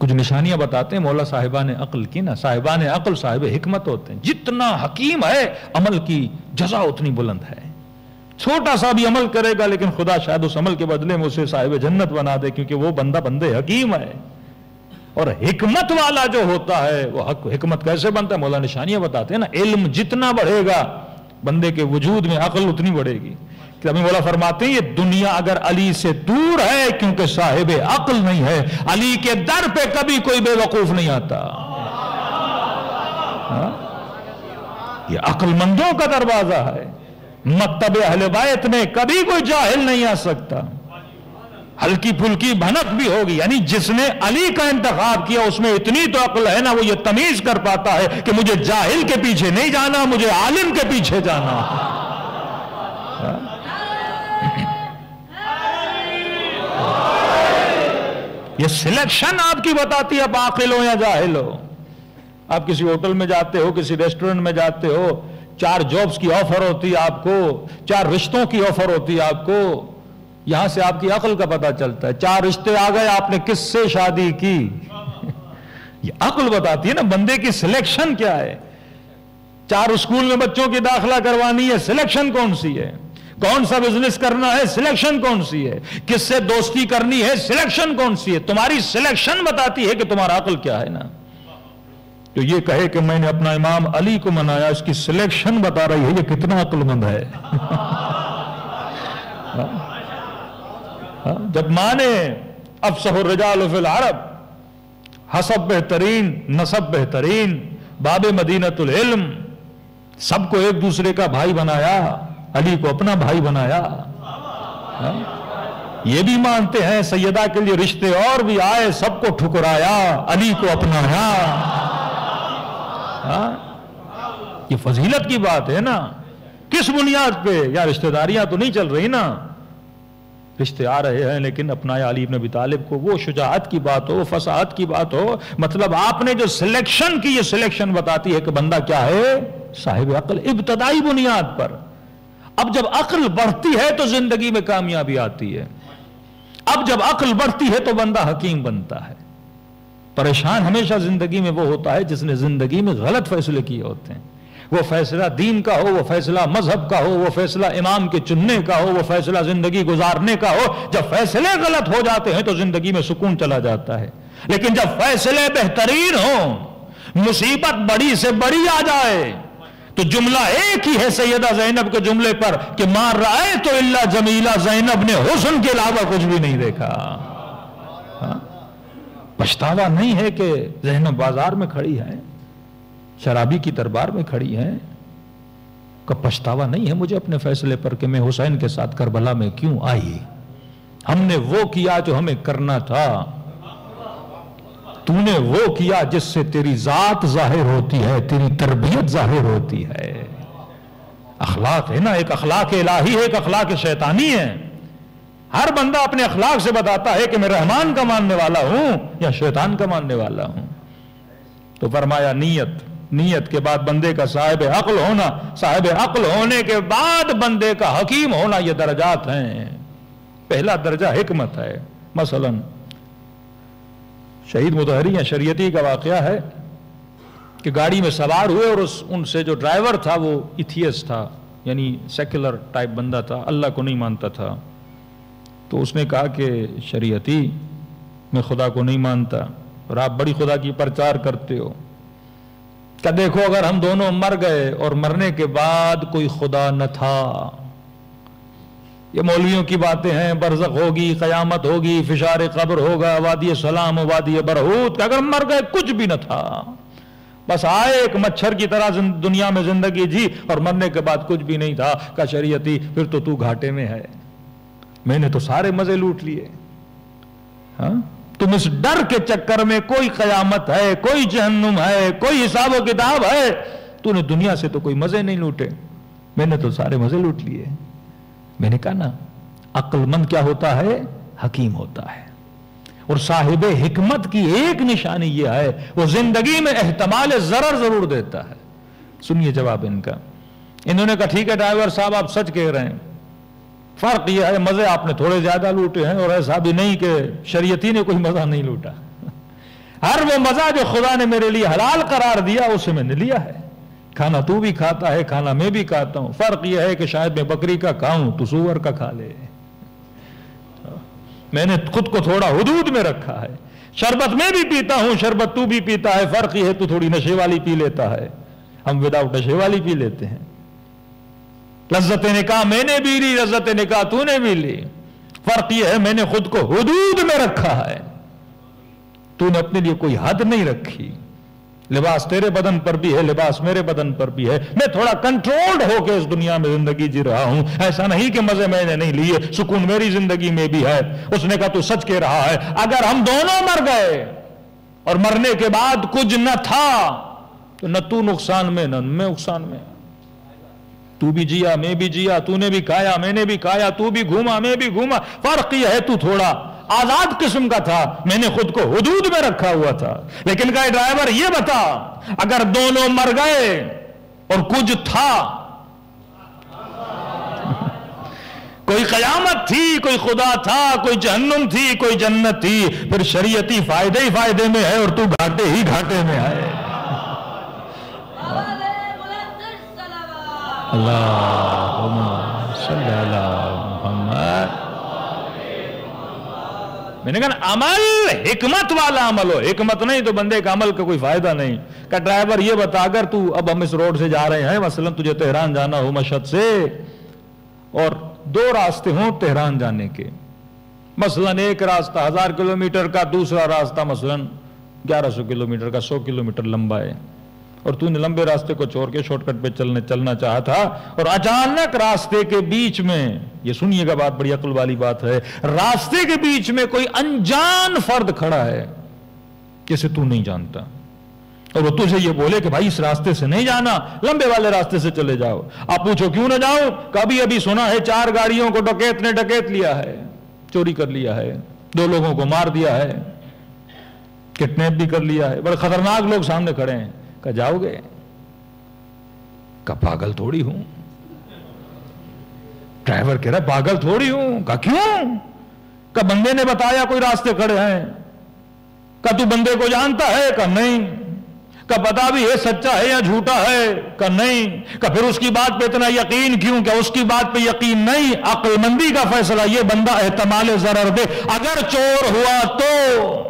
कुछ निशानियाँ बताते हैं, मौला साहिबा ने अकल की ना। साहिबा ने अकल, साहिब हिकमत होते हैं। जितना हकीम है, अमल की जजा उतनी बुलंद है। छोटा सा भी अमल करेगा, लेकिन खुदा शायद उस अमल के बदले में उसे साहिब जन्नत बना दे, क्योंकि वो बंदा बंदे हकीम है। और हिकमत वाला जो होता है, वो हक, हिकमत कैसे बनता है? मौला निशानियाँ बताते हैं ना, इल्म जितना बढ़ेगा, बंदे के वजूद में अकल उतनी बढ़ेगी। कभी मौला फरमाते हैं, ये दुनिया अगर अली से दूर है, क्योंकि साहिब अकल नहीं है, अली के दर पे कभी कोई बेवकूफ़ नहीं आता। हा? ये अक्लमंदों का दरवाज़ा है। मकतब अहलबायत में कभी कोई जाहिल नहीं आ सकता। हल्की फुल्की भनक भी होगी। यानी जिसने अली का इंतखाब किया, उसमें इतनी तो अकल है ना, वो ये तमीज कर पाता है कि मुझे जाहिल के पीछे नहीं जाना, मुझे आलिम के पीछे जाना। ये सिलेक्शन आपकी बताती है आप आखिल हो या जाहिल हो। आप किसी होटल में जाते हो, किसी रेस्टोरेंट में जाते हो, चार जॉब्स की ऑफ़र होती है आपको, चार रिश्तों की ऑफ़र होती है आपको। यहाँ से आपकी अकल का पता चलता है। चार रिश्ते आ गए, आपने किससे शादी की? ये अकल बताती है ना, बंदे की सिलेक्शन क्या है? चार स्कूल में बच्चों की दाखिला करवानी है सिलेक्शन कौन सी है? कौन सा बिज़नेस करना है सिलेक्शन कौन सी है? किससे दोस्ती करनी है सिलेक्शन कौन सी है? तुम्हारी सिलेक्शन बताती है कि तुम्हारा अकल क्या है ना? तो ये कहे कि मैंने अपना इमाम अली को मनाया, इसकी सिलेक्शन बता रही है, ये कितना अक्लमंद है। [laughs] जब माने अब सहुरजाल फिल अरब, हसब बेहतरीन, नसब बेहतरीन, बाब मदीनतुल इल्म, सबको एक दूसरे का भाई बनाया, अली को अपना भाई बनाया हा? ये भी मानते हैं, सैयदा के लिए रिश्ते और भी आए, सबको ठुकराया, अली को अपनाया हा? ये फजीलत की बात है ना किस बुनियाद पे या रिश्तेदारियाँ तो नहीं चल रही ना रिश्ते आ रहे हैं, लेकिन अपनाया अली इब्न तालिब को वो शुजात की बात हो फसाद की बात हो। मतलब आपने जो सिलेक्शन की, ये सिलेक्शन बताती है कि बंदा क्या है? साहिब अकल, इब्तदाई बुनियाद पर। अब जब अक्ल बढ़ती है तो ज़िंदगी में कामयाबी आती है। अब जब अक्ल बढ़ती है तो बंदा हकीम बनता है। परेशान हमेशा ज़िंदगी में वो होता है जिसने ज़िंदगी में गलत फैसले किए होते हैं। वो फैसला दीन का हो, वो फैसला मज़हब का हो, वो फैसला इमाम के चुनने का हो, वो फैसला ज़िंदगी गुजारने का हो। जब फैसले गलत हो जाते हैं तो ज़िंदगी में सुकून चला जाता है। लेकिन जब फैसले बेहतरीन हो, मुसीबत बड़ी से बड़ी आ जाए तो जुमला एक ही है सैयदा जैनब के जुमले पर कि मार रहा है तो इल्ला जमीला जैनब ने हुसन के अलावा कुछ भी नहीं देखा। पछतावा नहीं है कि जैनब बाज़ार में खड़ी है। शराबी की दरबार में खड़ी है। का पछतावा नहीं है मुझे अपने फैसले पर कि मैं हुसैन के साथ करबला में क्यों आई। हमने वो किया जो हमें करना था। तूने वो किया जिससे तेरी जात ज़ाहिर होती है, तेरी तरबियत ज़ाहिर होती है। अखलाक है ना, एक अखलाक इलाही है, एक अखलाक शैतानी है। हर बंदा अपने अखलाक से बताता है कि मैं रहमान का मानने वाला हूँ या शैतान का मानने वाला हूँ। तो फरमाया, नीयत। नीयत के बाद बंदे का साहिब अक्ल होना, साहिब अक्ल होने के बाद बंदे का हकीम होना, ये दर्जात हैं। पहला दर्जा हिकमत है। मसलन, शहीद मुतहरी या शरीयती का वाक़ है कि गाड़ी में सवार हुए और उस, उनसे जो ड्राइवर था, वो इथियस था, यानी सेक्युलर टाइप बंदा था, अल्लाह को नहीं मानता था। तो उसने कहा कि, शरीयती, मैं खुदा को नहीं मानता, और आप बड़ी खुदा की प्रचार करते हो। क्या देखो, अगर हम दोनों मर गए और मरने के बाद कोई खुदा न था, ये मौलवियों की बातें हैं बरजक होगी, कयामत होगी, फिशार कब्र होगा, वादी सलाम, वादी बरहूत। अगर मर गए, कुछ भी न था। बस आए एक मच्छर की तरह दुनिया में ज़िंदगी जी, और मरने के बाद कुछ भी नहीं था। का शरीयती फिर तो तू घाटे में है। मैंने तो सारे मज़े लूट लिए। हाँ? तुम इस डर के चक्कर में कोई कयामत है, कोई जहन्नुम है, कोई हिसाब किताब है, तूने दुनिया से तो कोई मज़े नहीं लूटे। मैंने तो सारे मज़े लूट लिए मैंने कहा, ना, अक्लमंद क्या होता है? हकीम होता है। और साहिब हिकमत की एक निशानी यह है, वो ज़िंदगी में एहतमाल जरर ज़रूर देता है। सुनिए जवाब इनका। इन्होंने कहा, ठीक है, ड्राइवर साहब, आप सच कह रहे हैं। फ़र्क यह है, मज़े आपने थोड़े ज़्यादा लूटे हैं और ऐसा भी नहीं कि शरीयती ने कोई मज़ा नहीं लूटा। हर वो मज़ा जो खुदा ने मेरे लिए हलाल करार दिया, उसे मैंने लिया है। खाना तू भी खाता है, खाना मैं भी खाता हूँ। फ़र्क यह है कि शायद मैं बकरी का खाऊं तो सुअर का खा ले। मैंने खुद को थोड़ा हदूद में रखा है। शरबत में भी पीता हूँ, शरबत तू भी पीता है। फ़र्क यह है, तू थोड़ी नशे वाली पी लेता है। हम विदाउट नशे वाली पी लेते हैं। लज्जत निकाह मैंने भी ली, लज्जत निकाह तूने भी ली। फ़र्क यह है, मैंने खुद को हदूद में रखा है। तूने अपने लिए कोई हद नहीं रखी। लिबास तेरे बदन पर भी है, लिबास मेरे बदन पर भी है। मैं थोड़ा कंट्रोल्ड होकर इस दुनिया में ज़िंदगी जी रहा हूँ। ऐसा नहीं कि मज़े मैंने नहीं लिए, सुकून मेरी ज़िंदगी में भी है। उसने कहा, तू सच कह रहा है, अगर हम दोनों मर गए, और मरने के बाद कुछ न था तो न तू नुकसान में, न मैं नुकसान में। तू भी जिया, मैं भी जिया, तूने भी खाया, मैंने भी खाया, तू भी घूमा, मैं भी घूमा। फ़र्क यह है तू थोड़ा आज़ाद किस्म का था, मैंने खुद को हदूद में रखा हुआ था। लेकिन कहा ड्राइवर, ये बता, अगर दोनों मर गए और कुछ था, कोई कयामत थी, कोई खुदा था, कोई जहन्नुम थी, कोई जन्नत थी, फिर शरीयती फ़ायदे ही फ़ायदे में है और तू घाटे ही घाटे में है। मैंने कहा, अमल, हिकमत वाला अमल हो। हिकमत नहीं तो बंदे का अमल का कोई फ़ायदा नहीं। का ड्राइवर, ये बता अगर तू अब हम इस रोड से जा रहे हैं, मसलन तुझे तेहरान जाना हो मशद से और दो रास्ते हों तेहरान जाने के। मसलन एक रास्ता हज़ार किलोमीटर का, दूसरा रास्ता मसलन ग्यारह सौ किलोमीटर का, सौ किलोमीटर लंबा है। और तूने लंबे रास्ते को छोड़ के शॉर्टकट पे चलने, चलना चाहा था और अचानक रास्ते के बीच में, ये सुनिएगा बात, बड़ी अकल वाली बात है, रास्ते के बीच में कोई अनजान फर्द खड़ा है जिसे तू नहीं जानता। और वो तुझे ये बोले कि भाई इस रास्ते से नहीं जाना, लंबे वाले रास्ते से चले जाओ। आप पूछो, क्यों ना जाओ कभी अभी सुना है, चार गाड़ियों को डकैत ने डकैत लिया है, चोरी कर लिया है, दो लोगों को मार दिया है, किडनैप भी कर लिया है। बड़े खतरनाक लोग सामने खड़े हैं। का जाओगे? का पागल थोड़ी हूँ। ड्राइवर कह रहा, पागल थोड़ी हूँ। का क्यों? का बंदे ने बताया कोई रास्ते खड़े हैं। का तू बंदे को जानता है? का नहीं। का पता भी है सच्चा है या झूठा है? का नहीं। का फिर उसकी बात पे इतना यकीन क्यों? क्या उसकी बात पे यकीन नहीं। अक्लमंदी का फैसला ये बंदा एहतमाल जरर दे। अगर चोर हुआ तो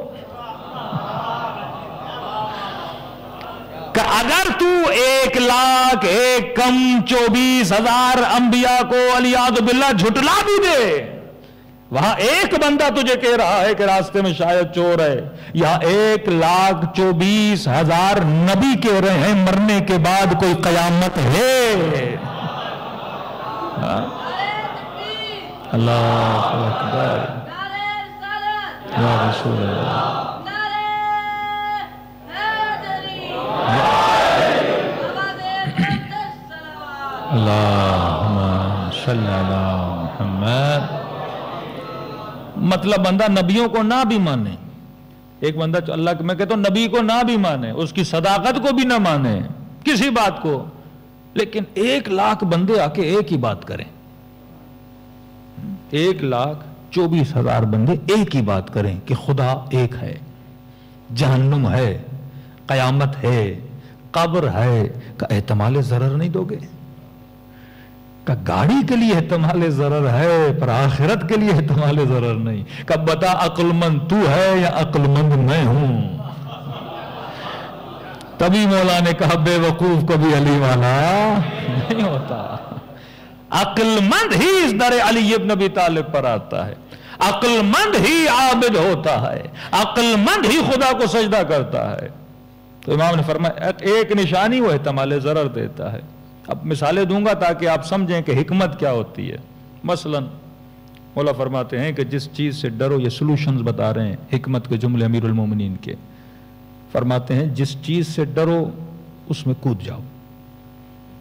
अगर तू एक लाख, एक कम चौबीस हज़ार अंबिया को अलियाद बिल्ला झुटला भी दे, वहाँ एक बंदा तुझे कह रहा है कि रास्ते में शायद चोर है यहाँ एक लाख चौबीस हज़ार नबी कह रहे हैं, मरने के बाद कोई कयामत है। हाँ? अल्लाह अकबर मतलब बंदा नबियों को ना भी माने। एक बंदा अल्लाह मैं कहता हूँ, नबी को ना भी माने, उसकी सदाकत को भी ना माने, किसी बात को। लेकिन एक लाख बंदे आके एक ही बात करें। एक लाख चौबीस हज़ार बंदे एक ही बात करें कि खुदा एक है, जहन्नुम है। कयामत है, कब्र है, का एहतमाल जरर नहीं दोगे? का गाड़ी के लिए एहतमाल जरर है, पर आखिरत के लिए एहतमाल जरर नहीं। कब बता अक्लमंद तू है या अक्लमंद मैं हूँ? तभी मौला ने कहा, बेवकूफ़ कभी अली वाला। नहीं होता। अक्लमंद ही इस दर अली नबी तालिब पर आता है। अक्लमंद ही आबिद होता है। अक्लमंद ही खुदा को सजदा करता है। तो इमाम ने फरमाया एक निशानी वो एहतमाल ज़रर देता है अब मिसालें दूँगा ताकि आप समझें कि हिकमत क्या होती है मसलन, मौला फरमाते हैं कि जिस चीज़ से डरो, ये सोल्यूशंस बता रहे हैं, हिकमत के जुमले अमीरुल मोमिनीन के फरमाते हैं, जिस चीज़ से डरो, उसमें कूद जाओ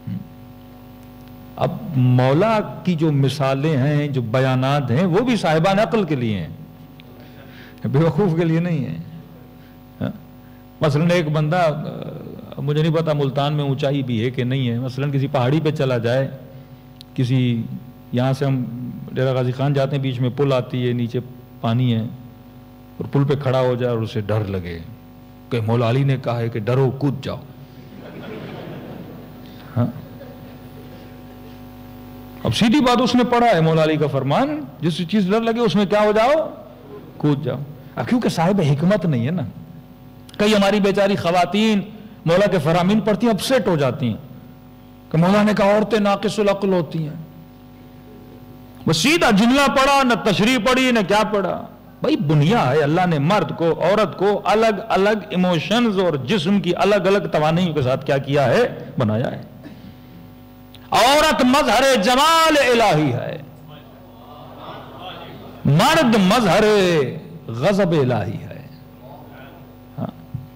हम्म। अब मौला की जो मिसालें हैं, जो बयानात हैं, वो भी साहिबान अकल के लिए हैं, बेवकूफ़ के लिए नहीं हाँ? मसलन एक बंदा मुझे नहीं पता मुल्तान में ऊंचाई भी है कि नहीं है। मसलन किसी पहाड़ी पे चला जाए, किसी यहाँ से हम डेरा गाजी खान जाते हैं, बीच में पुल आती है, नीचे पानी है, और पुल पे खड़ा हो जाए और उसे डर लगे कि मौला अली ने कहा है कि डरो, कूद जाओ। हाँ। अब सीधी बात उसने पढ़ा है मौला अली का फरमान जिस चीज़ डर लगे, उसमें क्या हो जाओ? कूद जाओ। अब क्योंकि साहिब, हिकमत नहीं है ना। कई हमारी बेचारी खातन मौला के फरामीन पढ़ती हैं अपसेट हो जाती हैं। कि मौला ने कहा, औरतें नाकिसुल अक्ल होती हैं। वो सीधा जुमला पढ़ा, न तशरी पढ़ी, न क्या पढ़ा। भाई, बुनिया है, अल्लाह ने मर्द को, औरत को अलग अलग इमोशंस और जिस्म की अलग अलग तवानी के साथ क्या किया है? बनाया है। औरत मजहर जमाल इलाही है। मर्द मजहर गजब इलाही हाँ।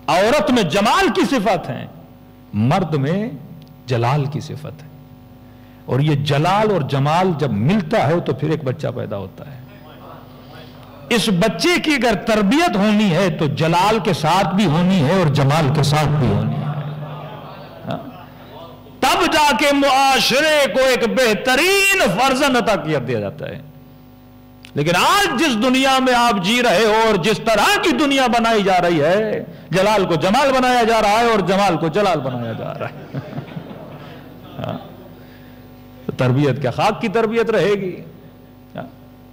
औरत में जमाल की सिफत है, मर्द में जलाल की सिफत है। और ये जलाल और जमाल जब मिलता है तो फिर एक बच्चा पैदा होता है। इस बच्चे की अगर तरबियत होनी है तो जलाल के साथ भी होनी है और जमाल के साथ भी होनी है। हाँ? तब जाके मुआशरे को एक बेहतरीन फर्जन अता किया दिया जाता है। लेकिन आज जिस दुनिया में आप जी रहे हो और जिस तरह की दुनिया बनाई जा रही है, जलाल को जमाल बनाया जा रहा है और जमाल को जलाल बनाया जा रहा है। [laughs] हाँ? तो तरबियत क्या खाक की तरबियत रहेगी? हाँ?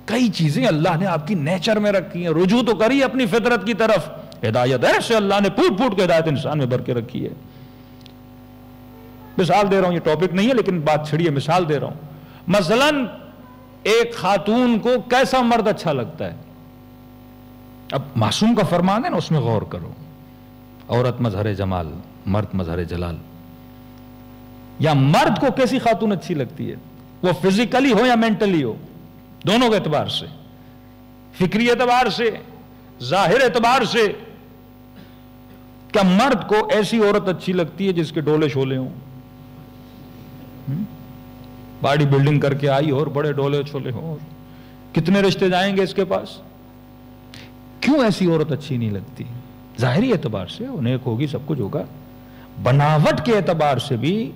कई चीज़ें अल्लाह ने आपकी नेचर में रखी हैं, रुजू तो करी अपनी फितरत की तरफ़। हिदायत ऐसे अल्लाह ने फूट फूट के हिदायत इंसान में भर के रखी है। मिसाल दे रहा हूँ, ये टॉपिक नहीं है, लेकिन बात छिड़िए, मिसाल दे रहा हूँ। मसलन एक खातून को कैसा मर्द अच्छा लगता है? अब मासूम का फरमान है ना, उसमें गौर करो। औरत मजहर जमाल, मर्द मजहर जलाल। या मर्द को कैसी खातून अच्छी लगती है? वो फिजिकली हो या मेंटली हो? दोनों के एतबार से। फिक्री एतबार से, ज़ाहिर एतबार से। क्या मर्द को ऐसी औरत अच्छी लगती है जिसके डोले शोले हों? बॉडी हम्म? बिल्डिंग करके आई और बड़े डोले छोले हो। और कितने रिश्ते जाएँगे इसके पास? क्यों ऐसी औरत अच्छी नहीं लगती? जाहिरी एतबार से उन्हें होगी, सब कुछ होगा। बनावट के एतबार से भी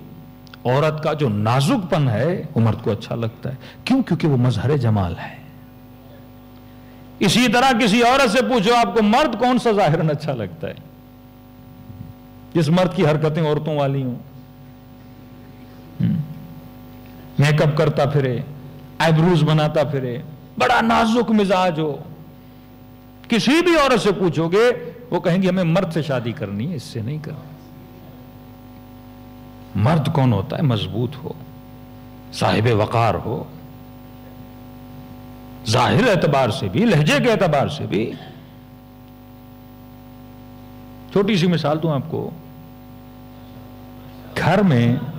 औरत का जो नाजुकपन है, वो मर्द को अच्छा लगता है। क्यों? क्योंकि वो मजहर जमाल है। इसी तरह किसी औरत से पूछो, आपको मर्द कौन सा जाहिरन अच्छा लगता है? जिस मर्द की हरकतें औरतों वाली हों। मेकअप। करता फिरे, आईब्रूज बनाता फिरे, बड़ा नाजुक मिजाज हो। किसी भी औरत से पूछोगे, वो कहेंगे, हमें मर्द से शादी करनी है, इससे नहीं करनी। मर्द कौन होता है? मज़बूत हो। साहिब वकार हो। ज़ाहिर एतबार से भी, लहजे के एतबार से भी। छोटी सी मिसाल दूँ आपको। घर में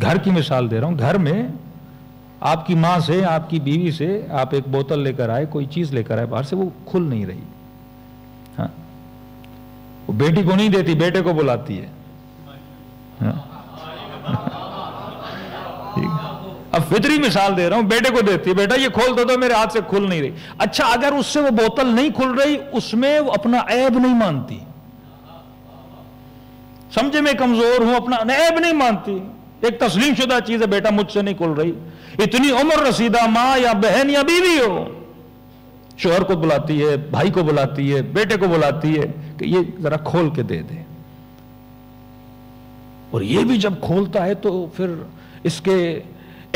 घर की मिसाल दे रहा हूँ, घर में आपकी माँ से, आपकी बीवी से आप एक बोतल लेकर आए, कोई चीज़ लेकर आए, बाहर से वो खुल नहीं रही। हाँ। वो बेटी को नहीं देती, बेटे को बुलाती है। हाँ? अब फितरी मिसाल दे रहा हूँ, बेटे को देती है, बेटा ये खोल दो तो मेरे हाथ से खुल नहीं रही। अच्छा अगर उससे वो बोतल नहीं खुल रही, उसमें वो अपना ऐब नहीं मानती। समझे मैं कमज़ोर हूँ, अपना ऐब नहीं मानती। एक तस्लीम शुदा चीज़ है, बेटा मुझसे नहीं खुल रही। इतनी उम्र रसीदा माँ या बहन या बीवी हो, शोहर को बुलाती है, भाई को बुलाती है, बेटे को बुलाती है कि ये जरा खोल के दे दे। और ये भी जब खोलता है तो फिर इसके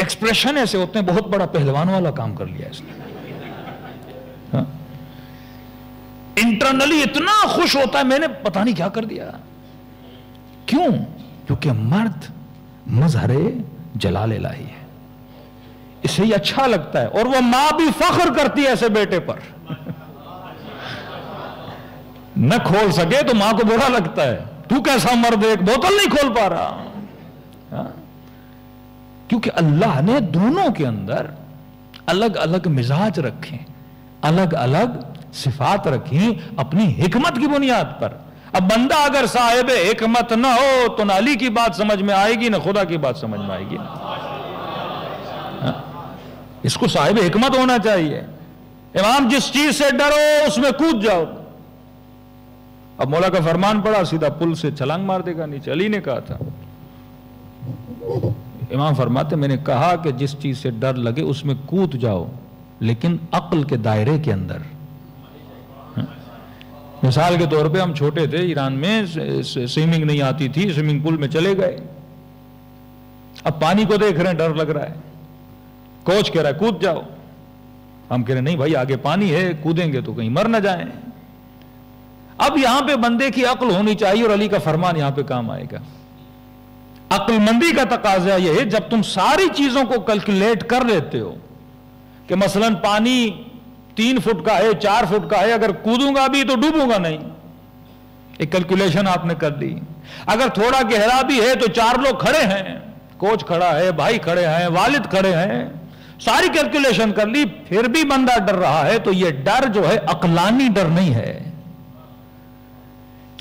एक्सप्रेशन ऐसे होते हैं, बहुत बड़ा पहलवान वाला काम कर लिया इसने। हाँ? इंटरनली इतना खुश होता है, मैंने पता नहीं क्या कर दिया। क्यों? क्योंकि मर्द मजहरे जलाल इलाही है। इसे ही अच्छा लगता है, और वो माँ भी फख्र करती है ऐसे बेटे पर। न खोल सके तो माँ को बुरा लगता है। तू कैसा मर्द एक बोतल नहीं खोल पा रहा। हा? क्योंकि अल्लाह ने दोनों के अंदर अलग अलग मिजाज रखे अलग अलग सिफात रखी अपनी हिकमत की बुनियाद पर। अब बंदा अगर साहेब हिकमत ना हो तो ना अली की बात समझ में आएगी, ना खुदा की बात समझ में आएगी हाँ? इसको साहेब हिकमत होना चाहिए इमाम जिस चीज़ से डरो, उसमें कूद जाओ अब मौला का फरमान पड़ा, सीधा पुल से छलांग मार देगा, नीचे अली ने कहा था इमाम फरमाते, मैंने कहा कि जिस चीज़ से डर लगे, उसमें कूद जाओ, लेकिन अक्ल के दायरे के अंदर? मिसाल के तौर पे हम छोटे थे, ईरान में स्विमिंग नहीं आती थी, स्विमिंग पूल में चले गए। अब पानी को देख रहे हैं, डर लग रहा है। कोच कह रहा है, कूद जाओ। हम कह रहे नहीं भाई, आगे पानी है, कूदेंगे तो कहीं मर ना जाए। अब यहाँ पे बंदे की अक्ल होनी चाहिए और अली का फरमान यहाँ पे काम आएगा। अक्लमंदी का तकाजा यह है, जब तुम सारी चीज़ों को कैलकुलेट कर लेते हो कि मसलन पानी तीन फुट का है, चार फुट का है, अगर कूदूँगा भी तो डूबूँगा नहीं। एक कैलकुलेशन आपने कर दी। अगर थोड़ा गहरा भी है तो चार लोग खड़े हैं। कोच खड़ा है, भाई खड़े हैं, वालिद खड़े हैं। सारी कैलकुलेशन कर ली, फिर भी बंदा डर रहा है तो यह डर जो है, अकलानी डर नहीं है।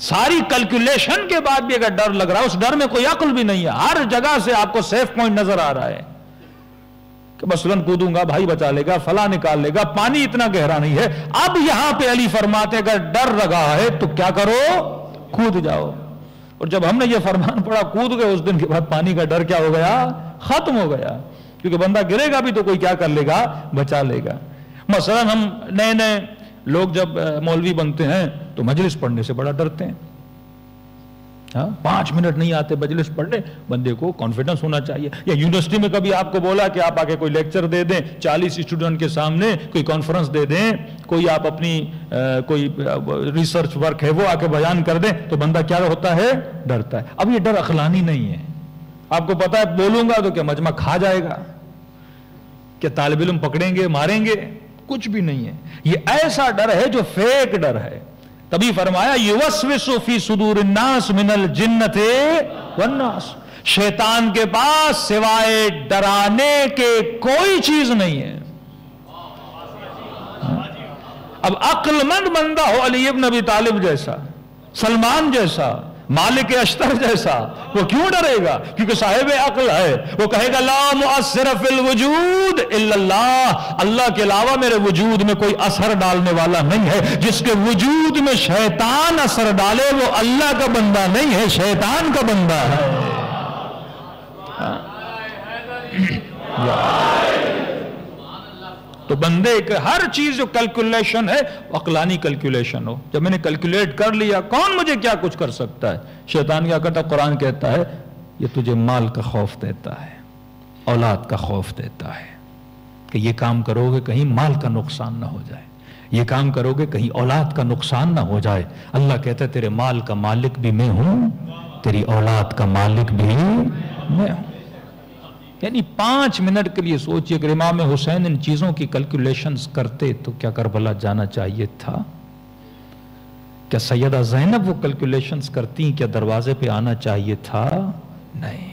सारी कैलकुलेशन के बाद भी अगर डर लग रहा है, उस डर में कोई अकल भी नहीं है। हर जगह से आपको सेफ़ पॉइंट नज़र आ रहा है। कि मसलन कूदूँगा, भाई बचा लेगा, फला निकाल लेगा, पानी इतना गहरा नहीं है। अब यहाँ पे अली फरमाते, अगर डर लगा है तो क्या करो? कूद जाओ। और जब हमने ये फरमान पड़ा कूद गए उस दिन के बाद पानी का डर क्या हो गया? खत्म हो गया। क्योंकि बंदा गिरेगा भी तो कोई क्या कर लेगा? बचा लेगा। मसलन हम नए नए लोग जब मौलवी बनते हैं तो मजलिस पढ़ने से बड़ा डरते हैं। हाँ? पाँच मिनट नहीं आते मजलिस पढ़ने। बंदे को कॉन्फिडेंस होना चाहिए। या यूनिवर्सिटी में कभी आपको बोला कि आप आके कोई लेक्चर दे दें चालीस स्टूडेंट के सामने कोई कॉन्फ्रेंस दे दें कोई आप अपनी आ, कोई रिसर्च वर्क है वो आके बयान कर दें तो बंदा क्या होता है? डरता है। अब ये डर अखलानी नहीं है। आपको पता है बोलूँगा तो क्या मजमा खा जाएगा? क्या तालब इलम पकड़ेंगे मारेंगे? कुछ भी नहीं है। ये ऐसा डर है जो फेक डर है। तभी फरमाया युवस्विसुफी सुदूर नास मिनल जिन्न थे वन्नास. शैतान के पास सिवाय डराने के कोई चीज़ नहीं है। अब अक्लमंद बंदा हो अली इब्न नबी तालिब जैसा, सलमान जैसा मालिक अश्तर जैसा वो क्यों डरेगा? क्योंकि साहेब अकल है। वो कहेगा वजूद अल्लाह के अलावा मेरे वजूद में कोई असर डालने वाला नहीं है। जिसके वजूद में शैतान असर डाले वो अल्लाह का बंदा नहीं है शैतान का बंदा है। तो बंदे के हर चीज़ जो कैलकुलेशन है अकलानी कैलकुलेशन हो। जब मैंने कैलकुलेट कर लिया, कौन मुझे क्या कुछ कर सकता है? शैतान क्या करता कुरान कहता है, ये तुझे माल का खौफ देता है, औलाद का खौफ देता है कि ये काम करोगे कहीं माल का नुकसान ना हो जाए। ये काम करोगे कहीं औलाद का नुकसान ना हो जाए। अल्लाह कहता है, तेरे माल का मालिक भी मैं हूँ, तेरी औलाद का मालिक भी मैं हूँ। यानी पाँच मिनट के लिए सोचिए, अगर इमाम हुसैन इन चीज़ों की कैलकुलेशंस करते तो क्या करबला जाना चाहिए था? क्या सैयदा जैनब वो कैलकुलेशंस करती क्या दरवाजे पे आना चाहिए था? नहीं।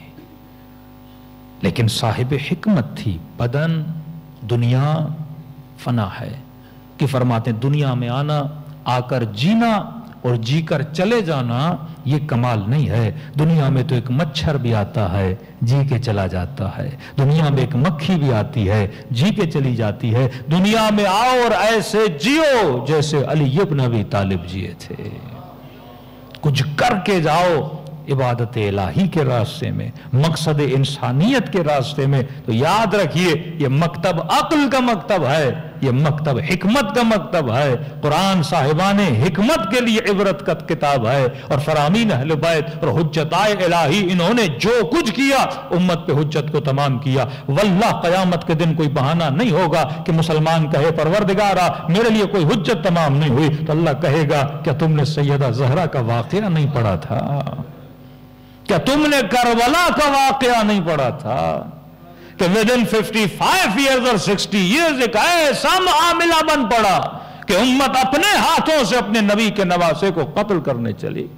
लेकिन साहिब हिकमत थी, बदन, दुनिया, फना है। कि फरमाते दुनिया में आना, आकर जीना और जीकर चले जाना ये कमाल नहीं है। दुनिया में तो एक मच्छर भी आता है, जी के चला जाता है। दुनिया में एक मक्खी भी आती है, जी के चली जाती है। दुनिया में आओ और ऐसे जियो जैसे अली इब्न अबी तालिब जिए थे। कुछ करके जाओ इबादत इलाही के रास्ते में, मकसद इंसानियत के रास्ते में। तो याद रखिए, ये मकतब अक्ल का मकतब है। ये मकतब, हिकमत का मकतब है। कुरान साहिबान हिकमत के लिए इबरत का किताब है। और फरामीन बैत और हजताए इलाही इन्होंने जो कुछ किया, उम्मत पे हजत को तमाम किया। वल्लाह, कयामत के दिन कोई बहाना नहीं होगा कि मुसलमान कहे, परवरदिगारा, मेरे लिए कोई हजत तमाम नहीं हुई। तो अल्लाह कहेगा, क्या तुमने सैयदा जहरा का वाकया नहीं पढ़ा था? क्या तुमने करबला का वाकया नहीं पढ़ा था? कि with in fifty five years और सिक्सटी ईयर्स एक ऐसा मामला बन पड़ा कि उम्मत अपने हाथों से अपने नबी के नवासे को कत्ल करने चली।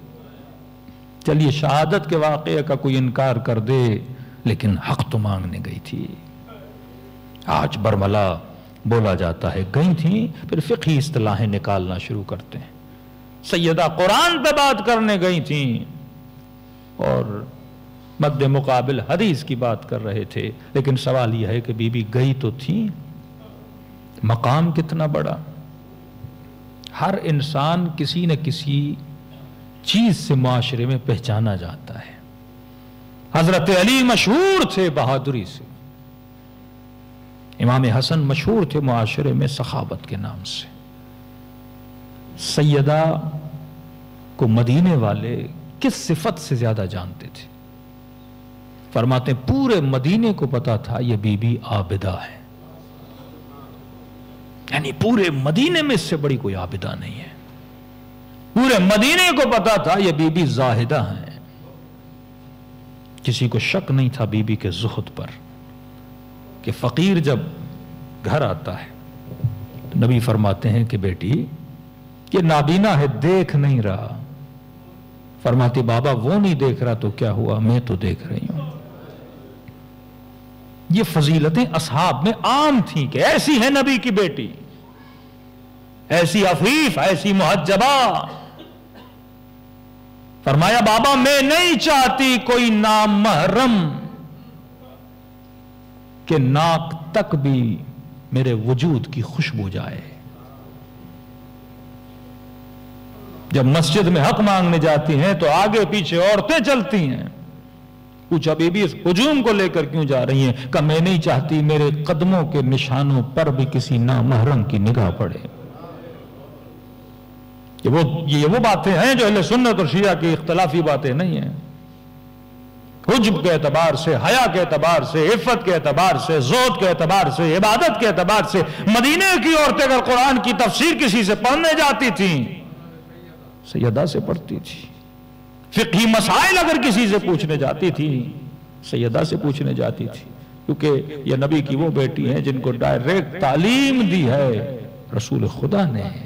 चलिए, शहादत के वाकये का कोई इनकार कर दे, लेकिन हक तो मांगने गई थी। आज बरमला बोला जाता है, गई थी, फिर फिकी असलाहें निकालना शुरू करते हैं। सैयदा कुरान पे बात करने गई थी और मध्य मुकाबिल हदीस की बात कर रहे थे, लेकिन सवाल यह है कि बीबी गई तो थी? मकाम कितना बड़ा? हर इंसान किसी न किसी चीज़ से माशरे में पहचाना जाता है। हज़रत अली मशहूर थे बहादुरी से। इमाम हसन मशहूर थे माशरे में सखावत के नाम से। सैयदा को मदीने वाले किस सिफत से ज़्यादा जानते थे? फरमाते पूरे मदीने को पता था यह बीबी आबिदा है। यानी पूरे मदीने में इससे बड़ी कोई आबिदा नहीं है। पूरे मदीने को पता था यह बीबी जाहिदा है। किसी को शक नहीं था बीबी के जुहद पर कि फकीर जब घर आता है तो नबी फरमाते हैं कि बेटी, ये नाबीना है, देख नहीं रहा। फरमाती, बाबा वो नहीं देख रहा तो क्या हुआ? मैं तो देख रही हूँ। ये फजीलतें असहाब में आम थी कि ऐसी है नबी की बेटी, ऐसी अफीफ, ऐसी मुहजबा फरमाया, बाबा, मैं नहीं चाहती कोई नाम महरम के नाक तक भी मेरे वजूद की खुशबू जाए। जब मस्जिद में हक मांगने जाती हैं तो आगे पीछे औरतें चलती हैं। पूछा बीबी इस हजूम को लेकर क्यों जा रही हैं? का मैं नहीं चाहती मेरे कदमों के निशानों पर भी किसी नामहरम की निगाह पड़े। ये वो ये वो बातें हैं जो अल्लाह सुन्नत और शिया की इख्तलाफी बातें नहीं है। हुजब के एतबार से, हया के एतबार से इफ़त के एतबार से, जोत के एतबार से, इबादत के एतबार से, मदीने की औरतें अगर कुरान की तफसीर किसी से पढ़ने जाती थी, सैयदा से पढ़ती थी। फिकी मसाइल अगर किसी से पूछने जाती थी, सैयदा से पूछने जाती थी, क्योंकि ये नबी की वो बेटी है जिनको डायरेक्ट तालीम दी है रसूल खुदा ने,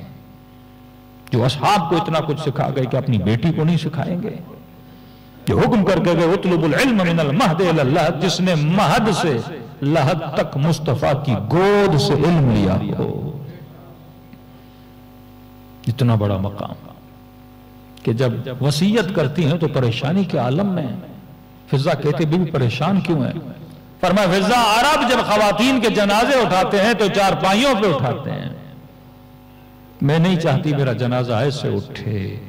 जो असहाब को इतना कुछ सिखा गए कि अपनी बेटी को नहीं सिखाएँगे। जो हुक्म करके गए जिसने महद से लहद तक मुस्तफ़ा की गोद से इल्म लिया हो। इतना बड़ा मकाम। कि जब वसीयत करती हैं तो परेशानी के आलम में फिजा कहते भी परेशान क्यों है? पर मैं फिजा अरब जब खातन के जनाजे उठाते हैं तो चार पाइयों पे उठाते हैं। मैं नहीं चाहती मेरा जनाजा ऐसे उठे।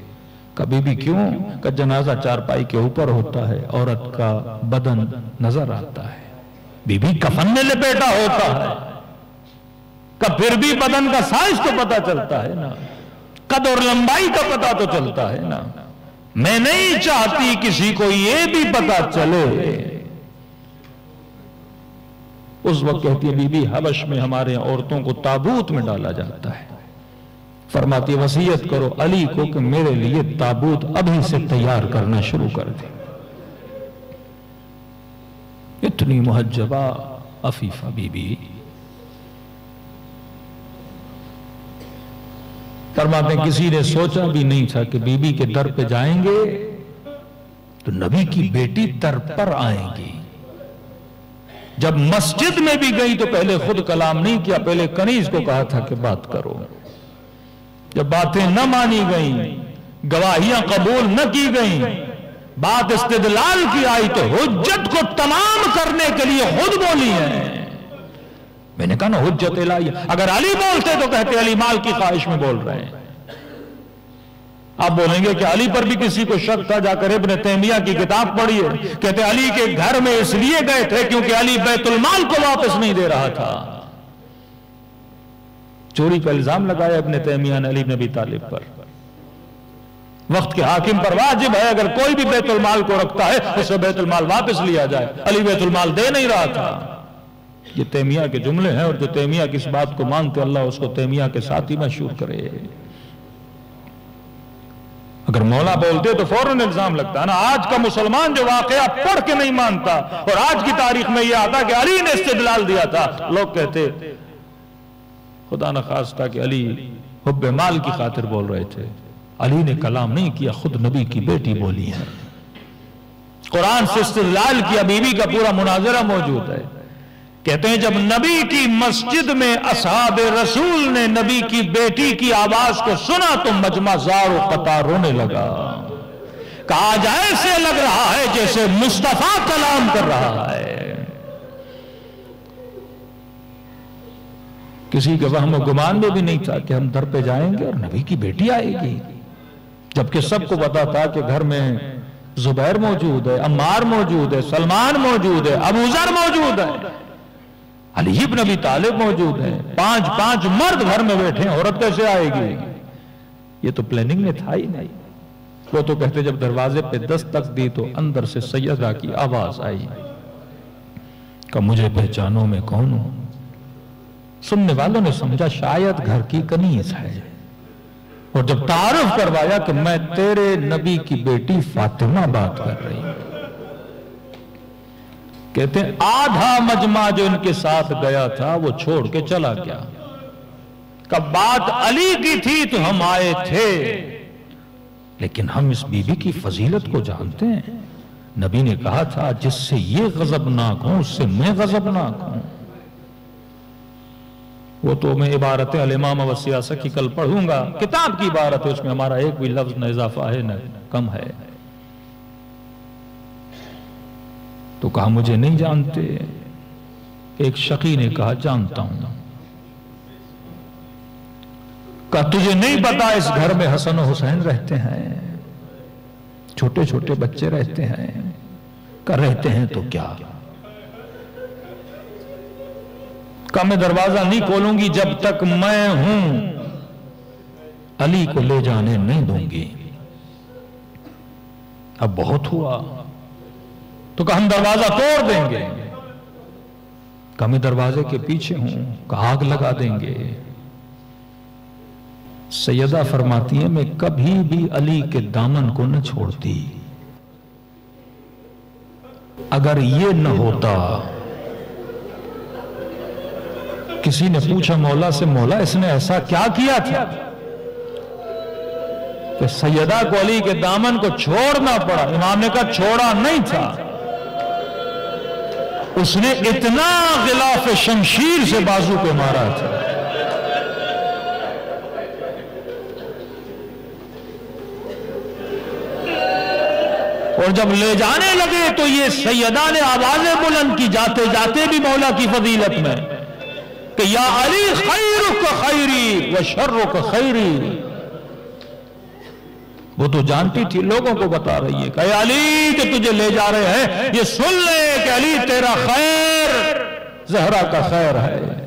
कभी भी क्यों? का जनाजा चारपाई के ऊपर होता है, औरत का बदन नज़र आता है। बीबी कफन में लपेटा होता है। कब फिर भी बदन का साइज़ तो पता चलता है ना। कद और लंबाई का पता तो चलता है ना। मैं नहीं चाहती किसी को यह भी पता चले। उस वक्त कहती है, बीबी, हबश में हमारे औरतों को ताबूत में डाला जाता है। फरमाती वसीयत करो अली को कि मेरे लिए ताबूत अभी से तैयार करना शुरू कर दे। इतनी मुहजबा अफीफा बीबी फरमाते किसी ने सोचा भी नहीं था कि बीबी के दर पे जाएँगे तो नबी की बेटी दर पर आएँगी। जब मस्जिद में भी गई तो पहले खुद कलाम नहीं किया पहले कनीज को कहा था कि बात करो। जब बातें न मानी गई गवाहियाँ कबूल न की गई बात इस्तेदलाल की आई तो हुज्जत को तमाम करने के लिए खुद बोली है। मैंने कहा, ना हुज्जत लाई अगर अली बोलते तो कहते, अली माल की ख्वाहिश में बोल रहे हैं। आप बोलेंगे कि अली पर भी किसी को शक था, जाकर इब्न तैमिया की किताब पढ़ी है कहते, अली के घर में इसलिए गए थे क्योंकि अली बैतुलमाल को वापस नहीं दे रहा था। चोरी का इल्ज़ाम लगाया अपने तैमिया ने अली नबी तालिब पर। वक्त के हाकिम पर वाजिब है, अगर कोई भी बैतुलमाल को रखता है, उसे बैतुलमाल वापस लिया जाए। अली बैतुलमाल दे नहीं रहा था। ये तैमिया के जुमले हैं और जो तैमिया किस बात को मानते अल्लाह उसको तैमिया के साथ ही मशहूर करे। अगर मौला बोलते तो फ़ौरन इल्ज़ाम लगता है ना, आज का मुसलमान जो वाकया पढ़ के नहीं मानता, और आज की तारीख में यह आता कि अली ने इस्तेदलाल दिया था, लोग कहते, खुदा न खास्ता कि अली हुब माल की खातिर बोल रहे थे। अली ने कलाम नहीं किया, खुद नबी की बेटी बोली है। कुरान से इस्तेदलाल किया बीबी का पूरा मुनाजरा मौजूद है। कहते हैं, जब नबी की मस्जिद में असहाब रसूल ने नबी की बेटी की आवाज़ को सुना तो मजमा जारो पता रोने लगा। कहा जाए से लग रहा है जैसे मुस्तफ़ा कलाम कर रहा है। किसी के वहम गुमान में भी नहीं था कि हम दर पे जाएँगे और नबी की बेटी आएगी, जबकि सबको पता था कि घर में जुबैर मौजूद है, अम्मार मौजूद है, सलमान मौजूद है अबूजर मौजूद है। अलीब नबी तालिब मौजूद है। पाँच पाँच मर्द घर में बैठे औरत कैसे आएगी? ये तो प्लानिंग में था ही नहीं। वो तो कहते, जब दरवाजे पे दस्तक दी तो अंदर से सैयदा की आवाज़ आई। का मुझे पहचानो में कौन हूँ? सुनने वालों ने समझा, शायद घर की कनीज है। और जब तारुफ करवाया कि मैं तेरे नबी की बेटी फातिमा बात कर रही हूँ। कहते हैं, आधा मजमा जो इनके साथ गया था, वो छोड़ के चला गया। कब बात अली की थी तो हम आए थे। लेकिन हम इस बीबी की फजीलत को जानते हैं। नबी ने कहा था, जिससे ये गजबनाक हूँ, उससे मैं गजबनाक हूँ। वो तो मैं इबारत अलिमाम वसियासा की कल पढ़ूँगा। किताब की इबारत है, उसमें हमारा एक भी लफ्ज न इजाफा है, न कम है। तो कहा, मुझे नहीं जानते। एक शकी ने कहा, जानता हूँ। कहा, तुझे नहीं पता इस घर में हसन हुसैन रहते हैं? छोटे छोटे बच्चे रहते हैं? कर रहते हैं तो क्या? का मैं दरवाज़ा नहीं खोलूँगी जब तक मैं हूँ। अली को ले जाने नहीं दूँगी। अब बहुत हुआ। तो कहा हम दरवाज़ा तोड़ देंगे। कहा मैं दरवाजे के पीछे हूँ आग लगा देंगे। सैयदा फरमाती है, मैं कभी भी अली के दामन को न छोड़ती। अगर ये न होता, किसी ने पूछा, मौला से, मौला, इसने ऐसा क्या किया था? कि सैयदा को अली के दामन को छोड़ना पड़ा। इमाम ने कहा, छोड़ा नहीं था। उसने इतना गिलाफ शमशीर से बाजू पे मारा था। और जब ले जाने लगे तो ये सैयदा ने आवाज़ें बुलंद की जाते जाते भी मौला की फजीलत में, कि या अली खैर खैरी व शर्र खैरी। वो तो जानती थी लोगों को बता रही है कहे अली जो तुझे ले जा रहे हैं ये सुन ले कि अली तेरा खैर जहरा का खैर है।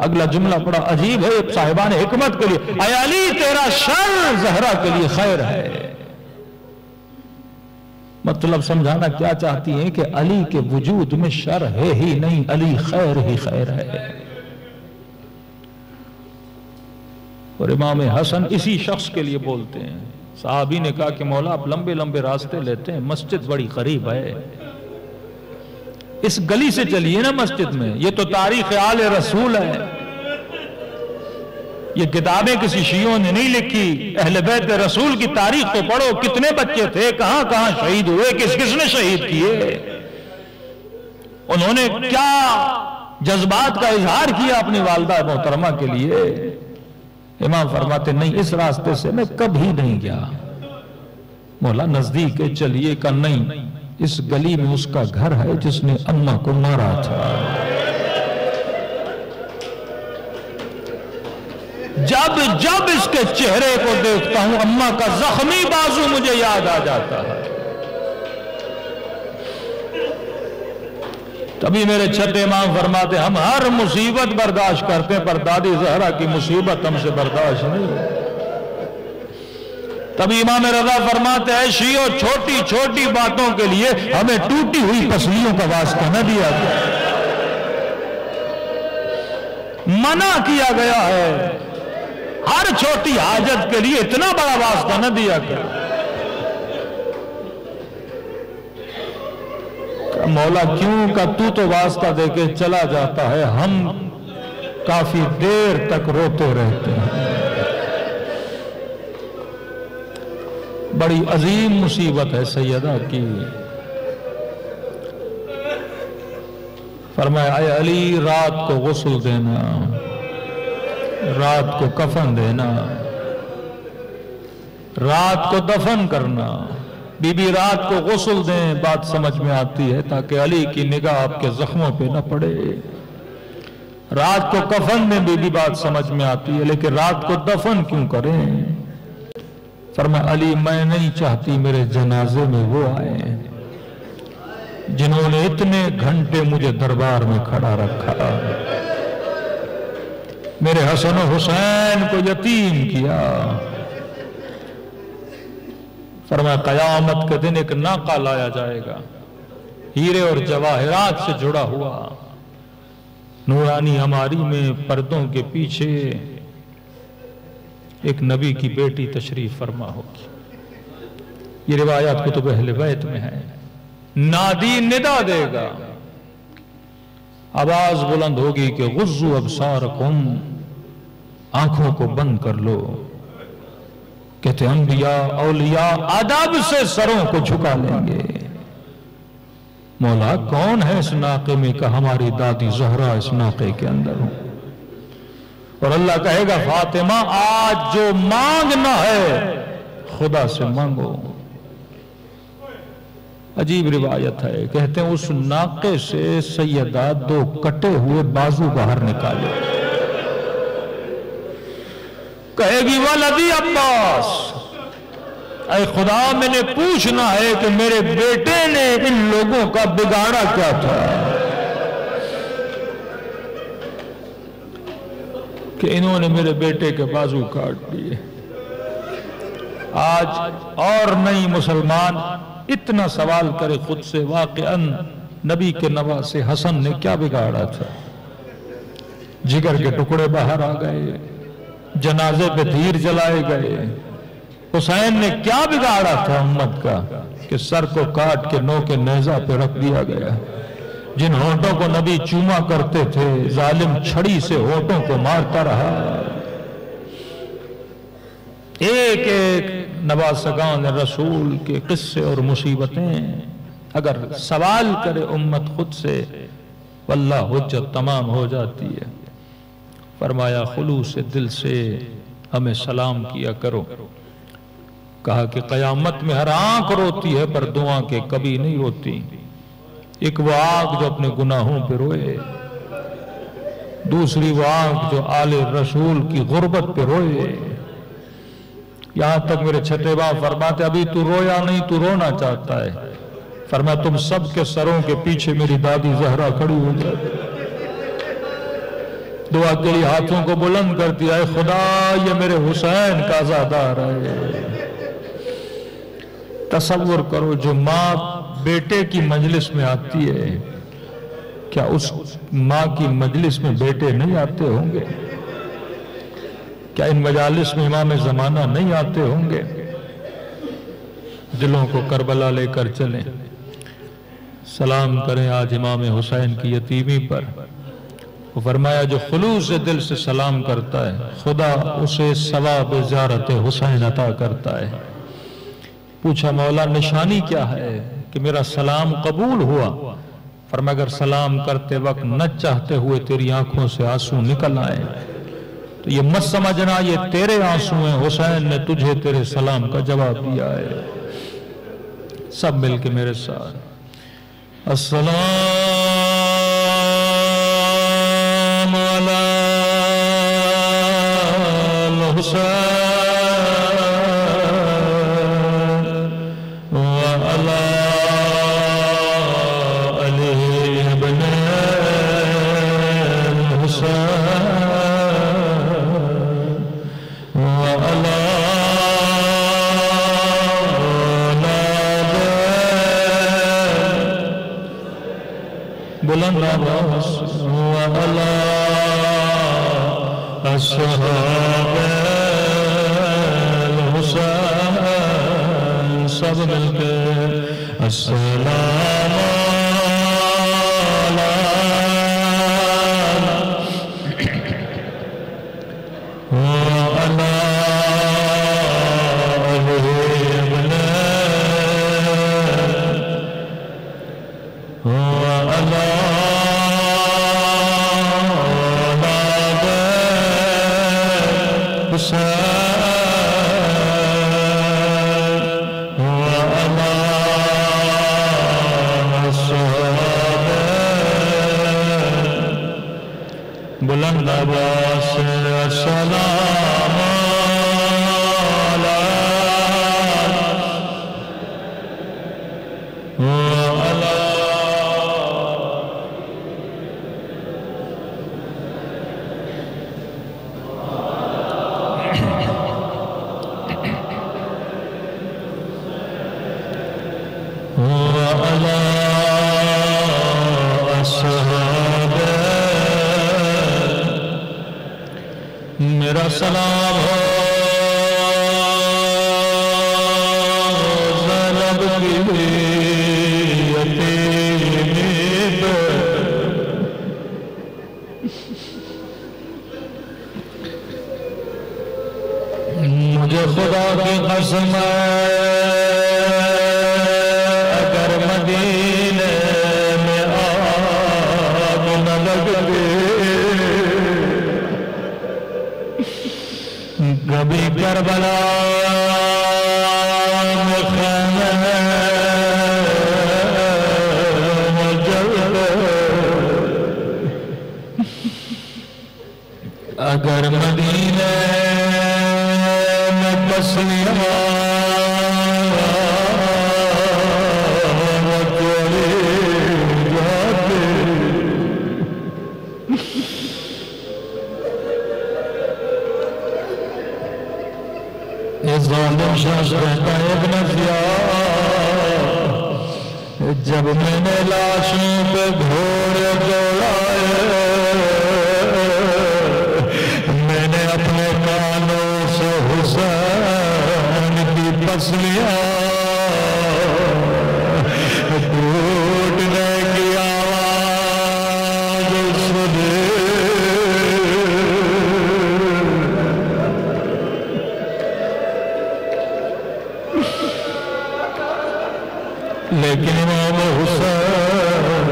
अगला जुमला बड़ा अजीब है साहिबान हिकमत के लिए अली तेरा शर जहरा के लिए खैर है। मतलब समझाना क्या चाहती है कि अली के वजूद में शर है ही नहीं अली खैर ही खैर है। और इमाम हसन इसी शख्स के लिए बोलते हैं। साहबी ने कहा कि मौला, आप लंबे लंबे रास्ते लेते हैं, मस्जिद बड़ी करीब है। इस गली से चलिए ना मस्जिद में, ये तो तारीख आल रसूल है। ये किताबें किसी शियों ने नहीं लिखी, अहल बैत रसूल की तारीख तो पढ़ो, कितने बच्चे थे, कहाँ कहाँ शहीद हुए, किस, किसने शहीद किए? उन्होंने क्या जज्बात का इजहार किया अपनी वालदा मोहतरमा के लिए? इमाम फरमाते, नहीं, इस रास्ते से मैं कभी नहीं गया। मोला नज़दीक है, चलिए का नहीं। इस गली में उसका घर है जिसने अम्मा को मारा था। जब जब इसके चेहरे को देखता हूँ, अम्मा का जख्मी बाजू मुझे याद आ जाता है। तभी मेरे छठे इमाम फरमाते, हम हर मुसीबत बर्दाश्त करते पर दादी जहरा की मुसीबत हमसे बर्दाश्त नहीं तभी इमाम रजा फरमाते हैं, शियो, छोटी छोटी बातों के लिए हमें टूटी हुई पसलियों का वास्ता न दिया गया। मना किया गया है, हर छोटी हाजत के लिए इतना बड़ा वास्ता न दिया गया। मौला, क्यों का तू तो वास्ता देके चला जाता है? हम काफ़ी देर तक रोते रहते हैं। बड़ी अजीम मुसीबत है सैयदा की। फरमाया अली, रात को गसल देना, रात को कफन देना, रात को दफन करना। बीबी रात को गसल दें, बात समझ में आती है, ताकि अली की निगाह आपके जख्मों पे न पड़े। रात को कफन दें बीबी बात समझ में आती है, लेकिन रात को दफन क्यों करें? फरमा अली, मैं नहीं चाहती मेरे जनाजे में वो आए। जिन्होंने इतने घंटे मुझे दरबार में खड़ा रखा। मेरे हसन हुसैन को यतीम किया। फरमा कयामत के दिन एक नाका लाया जाएगा। हीरे और जवाहरात से जुड़ा हुआ। नूरानी हमारी में पर्दों के पीछे एक नबी की बेटी तशरीफ़ फरमा होगी। ये रिवायात कुतुब अहल बैत में है। नादी निदा देगा। आवाज़ बुलंद होगी कि गुज्जू अबसार कुम आँखों को बंद कर लो। कहते, अंबिया, औलिया अदब से सरों को झुका लेंगे। मौला, कौन है इस नाके में का हमारी दादी जहरा इस नाके के अंदर हो? और अल्लाह कहेगा, फातिमा, आज जो मांगना है, खुदा से मांगो। अजीब रिवायत है। कहते हैं, उस नाके से सैयदा दो कटे हुए बाजू बाहर निकाले। कहेगी, वलदी अब्बास, अरे खुदा, मैंने पूछना है कि मेरे बेटे ने इन लोगों का बिगाड़ा क्या था? कि इन्होंने मेरे बेटे के बाजू काट दिए। आज और नई मुसलमान इतना सवाल करे खुद से वाकई नबी के नवा से हसन ने क्या बिगाड़ा था? जिगर के टुकड़े बाहर आ गए। जनाजे पे धीर जलाए गए। हुसैन ने क्या बिगाड़ा था उम्मत का कि सर को काट के नो के नेजा पे रख दिया गया। जिन होठों को नबी चूमा करते थे, जालिम छड़ी से होठों को मारता रहा। एक एक नवासगान रसूल के किस्से और मुसीबतें, अगर सवाल करे उम्मत खुद से वल्ला हुज्जत तमाम हो जाती है। फरमाया खुलू से दिल से हमें सलाम किया करो। कहा कि कयामत में हर आँख रोती है, पर दो आँखें कभी नहीं रोती। एक वो आँख जो अपने गुनाहों पर रोए, दूसरी वो आँख जो आले रसूल की गुर्बत पे रोए। यहाँ तक मेरे छठे बाप फरमाते, अभी तू रोया नहीं, तू रोना चाहता है। फरमा तुम सबके सरों के पीछे मेरी दादी जहरा खड़ी हो जाए दुआ के लिए हाथों को बुलंद कर दिया है। खुदा, ये मेरे हुसैन का आजादार है। तस्वुर करो जो माँ बेटे की मजलिस में आती है। क्या उस माँ की मजलिस में बेटे नहीं आते होंगे? क्या इन मजालिस में इमाम जमाना नहीं आते होंगे? दिलों को करबला लेकर चलें। सलाम करें आज इमाम हुसैन की यतीमी पर। फरमाया, जो खलूस दिल से सलाम करता है, खुदा उसे सवाब जारत हुसैन अता करता है। पूछा, मौला, निशानी क्या है कि मेरा सलाम कबूल हुआ? फरमा अगर सलाम करते वक्त न चाहते हुए तेरी आँखों से आँसू निकल आए तो ये मत समझना, ये तेरे आँसू हैं। हुसैन ने तुझे तेरे सलाम का जवाब दिया है। सब मिलके मेरे साथ। अस्सलाम लेकिन इमाम हुसैन,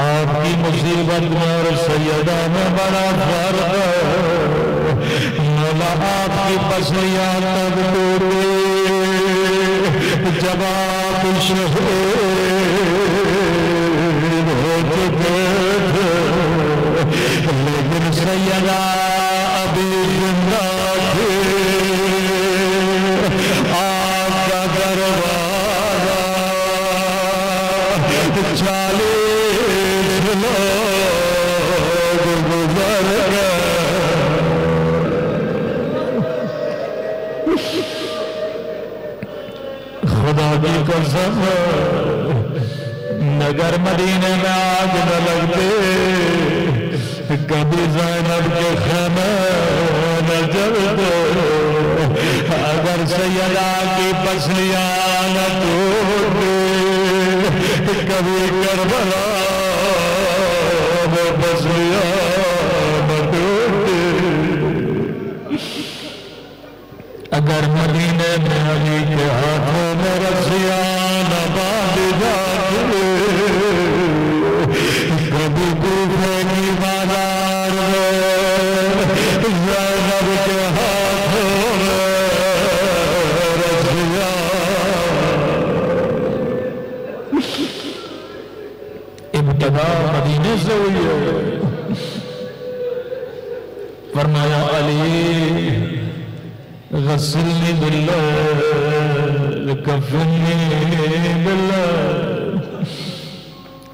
आपकी मुसीबत में और सैयदा में बड़ा फ़र्क आपकी पसलियाँ तब टूटी जब आप हो चुके लेकिन सैयदा अभी ज़िंदा थे। आपका खुदा की कसम, नगर मदीने में आग न लगते, कभी जैनब के खाना न जलते। अगर सैयदा की पसलियाँ न टूटते, कभी करबला अगर मदीने में अली के हाथों में रसिया न बाँध जाते कभी दूसरे की बाज़ार में जैनब के हाथों में रसिया इब्तदा मदीने से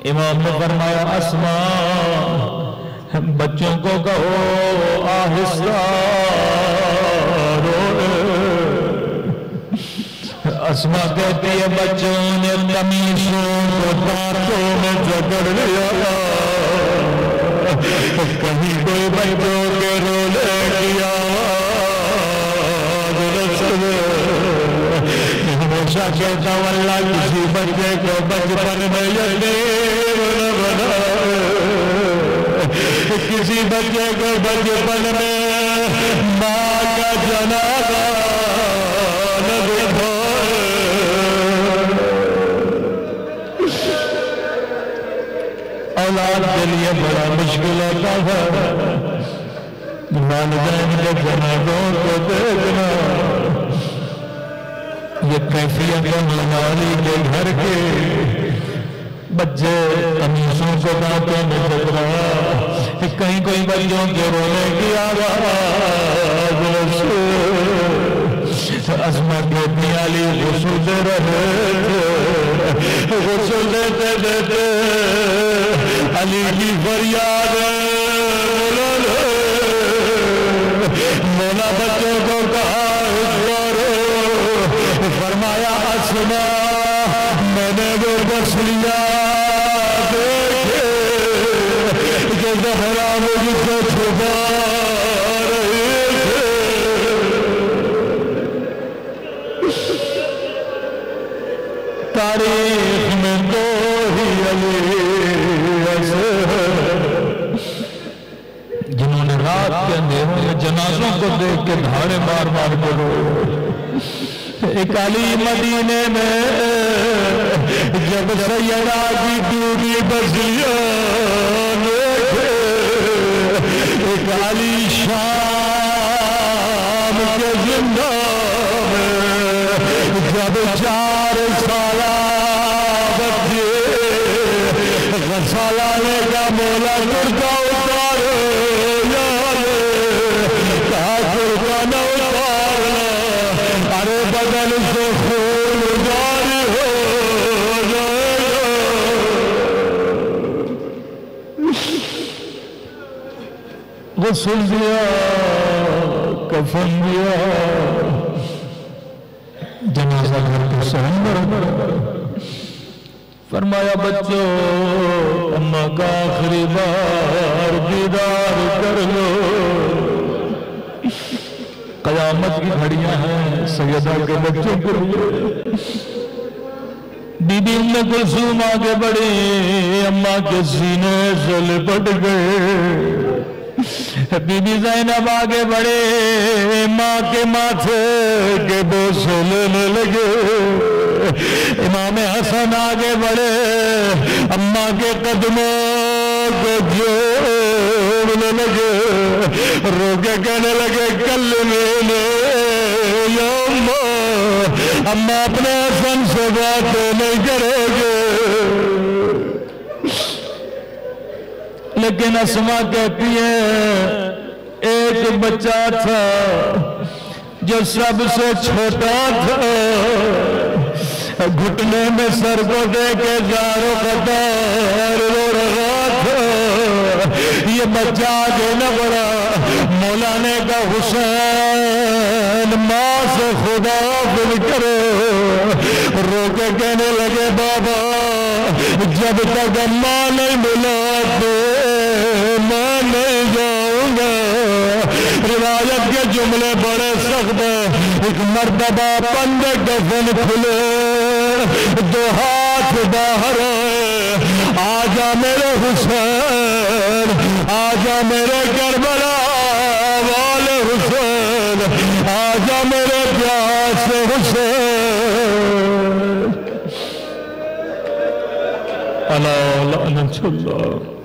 इमाम ने फरमाया, असमा बच्चों को कहो आहिस्ता रोए असमा कहती है, बच्चों ने तमीजों को दांतों में जकड़ लिया। कहीं कोई बच्चों हमेशा कहता किसी बच्चे को बचपन में बनाए किसी बच्चे को बचपन में माँ का जनाजा औलाद के लिए बड़ा मुश्किल होता है वालदेन के जनाजों को देखना ये कैफियत मनाली के घर के बच्चे कमीजों को दांतों में जकड़ा कहीं कहीं बच्चों के रोने की आवाज़ अजमत के अली गुसल दे रहे थे देते देते अली की फरियाद फरमाया असमा मैंने वो बस लिया एक अली मदीने में जब सैदा की दूरी बसिया बदल से खून जारी हो गुसल दिया, कफन दिया। जनाजा घर के सहन फरमाया, बच्चों, अम्मा का आखिरी बार दीदार कर लो। कयामत की घड़ियाँ हैं, सैयदा के बच्चों के लिए। बीबी में कुलसूम आगे बढ़े, अम्मा के सीने से लिपट गए। बीबी जैनब आगे बढ़े, माँ के माथे के बोझ लेने लगे। इमाम हसन आगे बढ़े, अम्मा के कदमों को जोड़ने लगे रोके कहने लगे, कल मेले अम्मा अपने हसन से बात नहीं करोगे। लेकिन असमा कहती है, एक बच्चा था जो सबसे छोटा था। घुटने में सर को दे के जारो कतार बच्चा आगे न बढ़ा मौलाने का हुसैन, माँ से खुदा फिर करो। रो के कहने लगे, बाबा, जब तक अम्मा नहीं मिला तो मैं नहीं जाऊँगा। रिवायत के जुमले बड़े सख्त एक मर्तबा बंद दफन खुले, दो हाथ बाहर आ जा मेरे हुसैन आजा मेरे करबला वाले हुसैन आजा मेरे प्यास हुसैन अला अल्लाह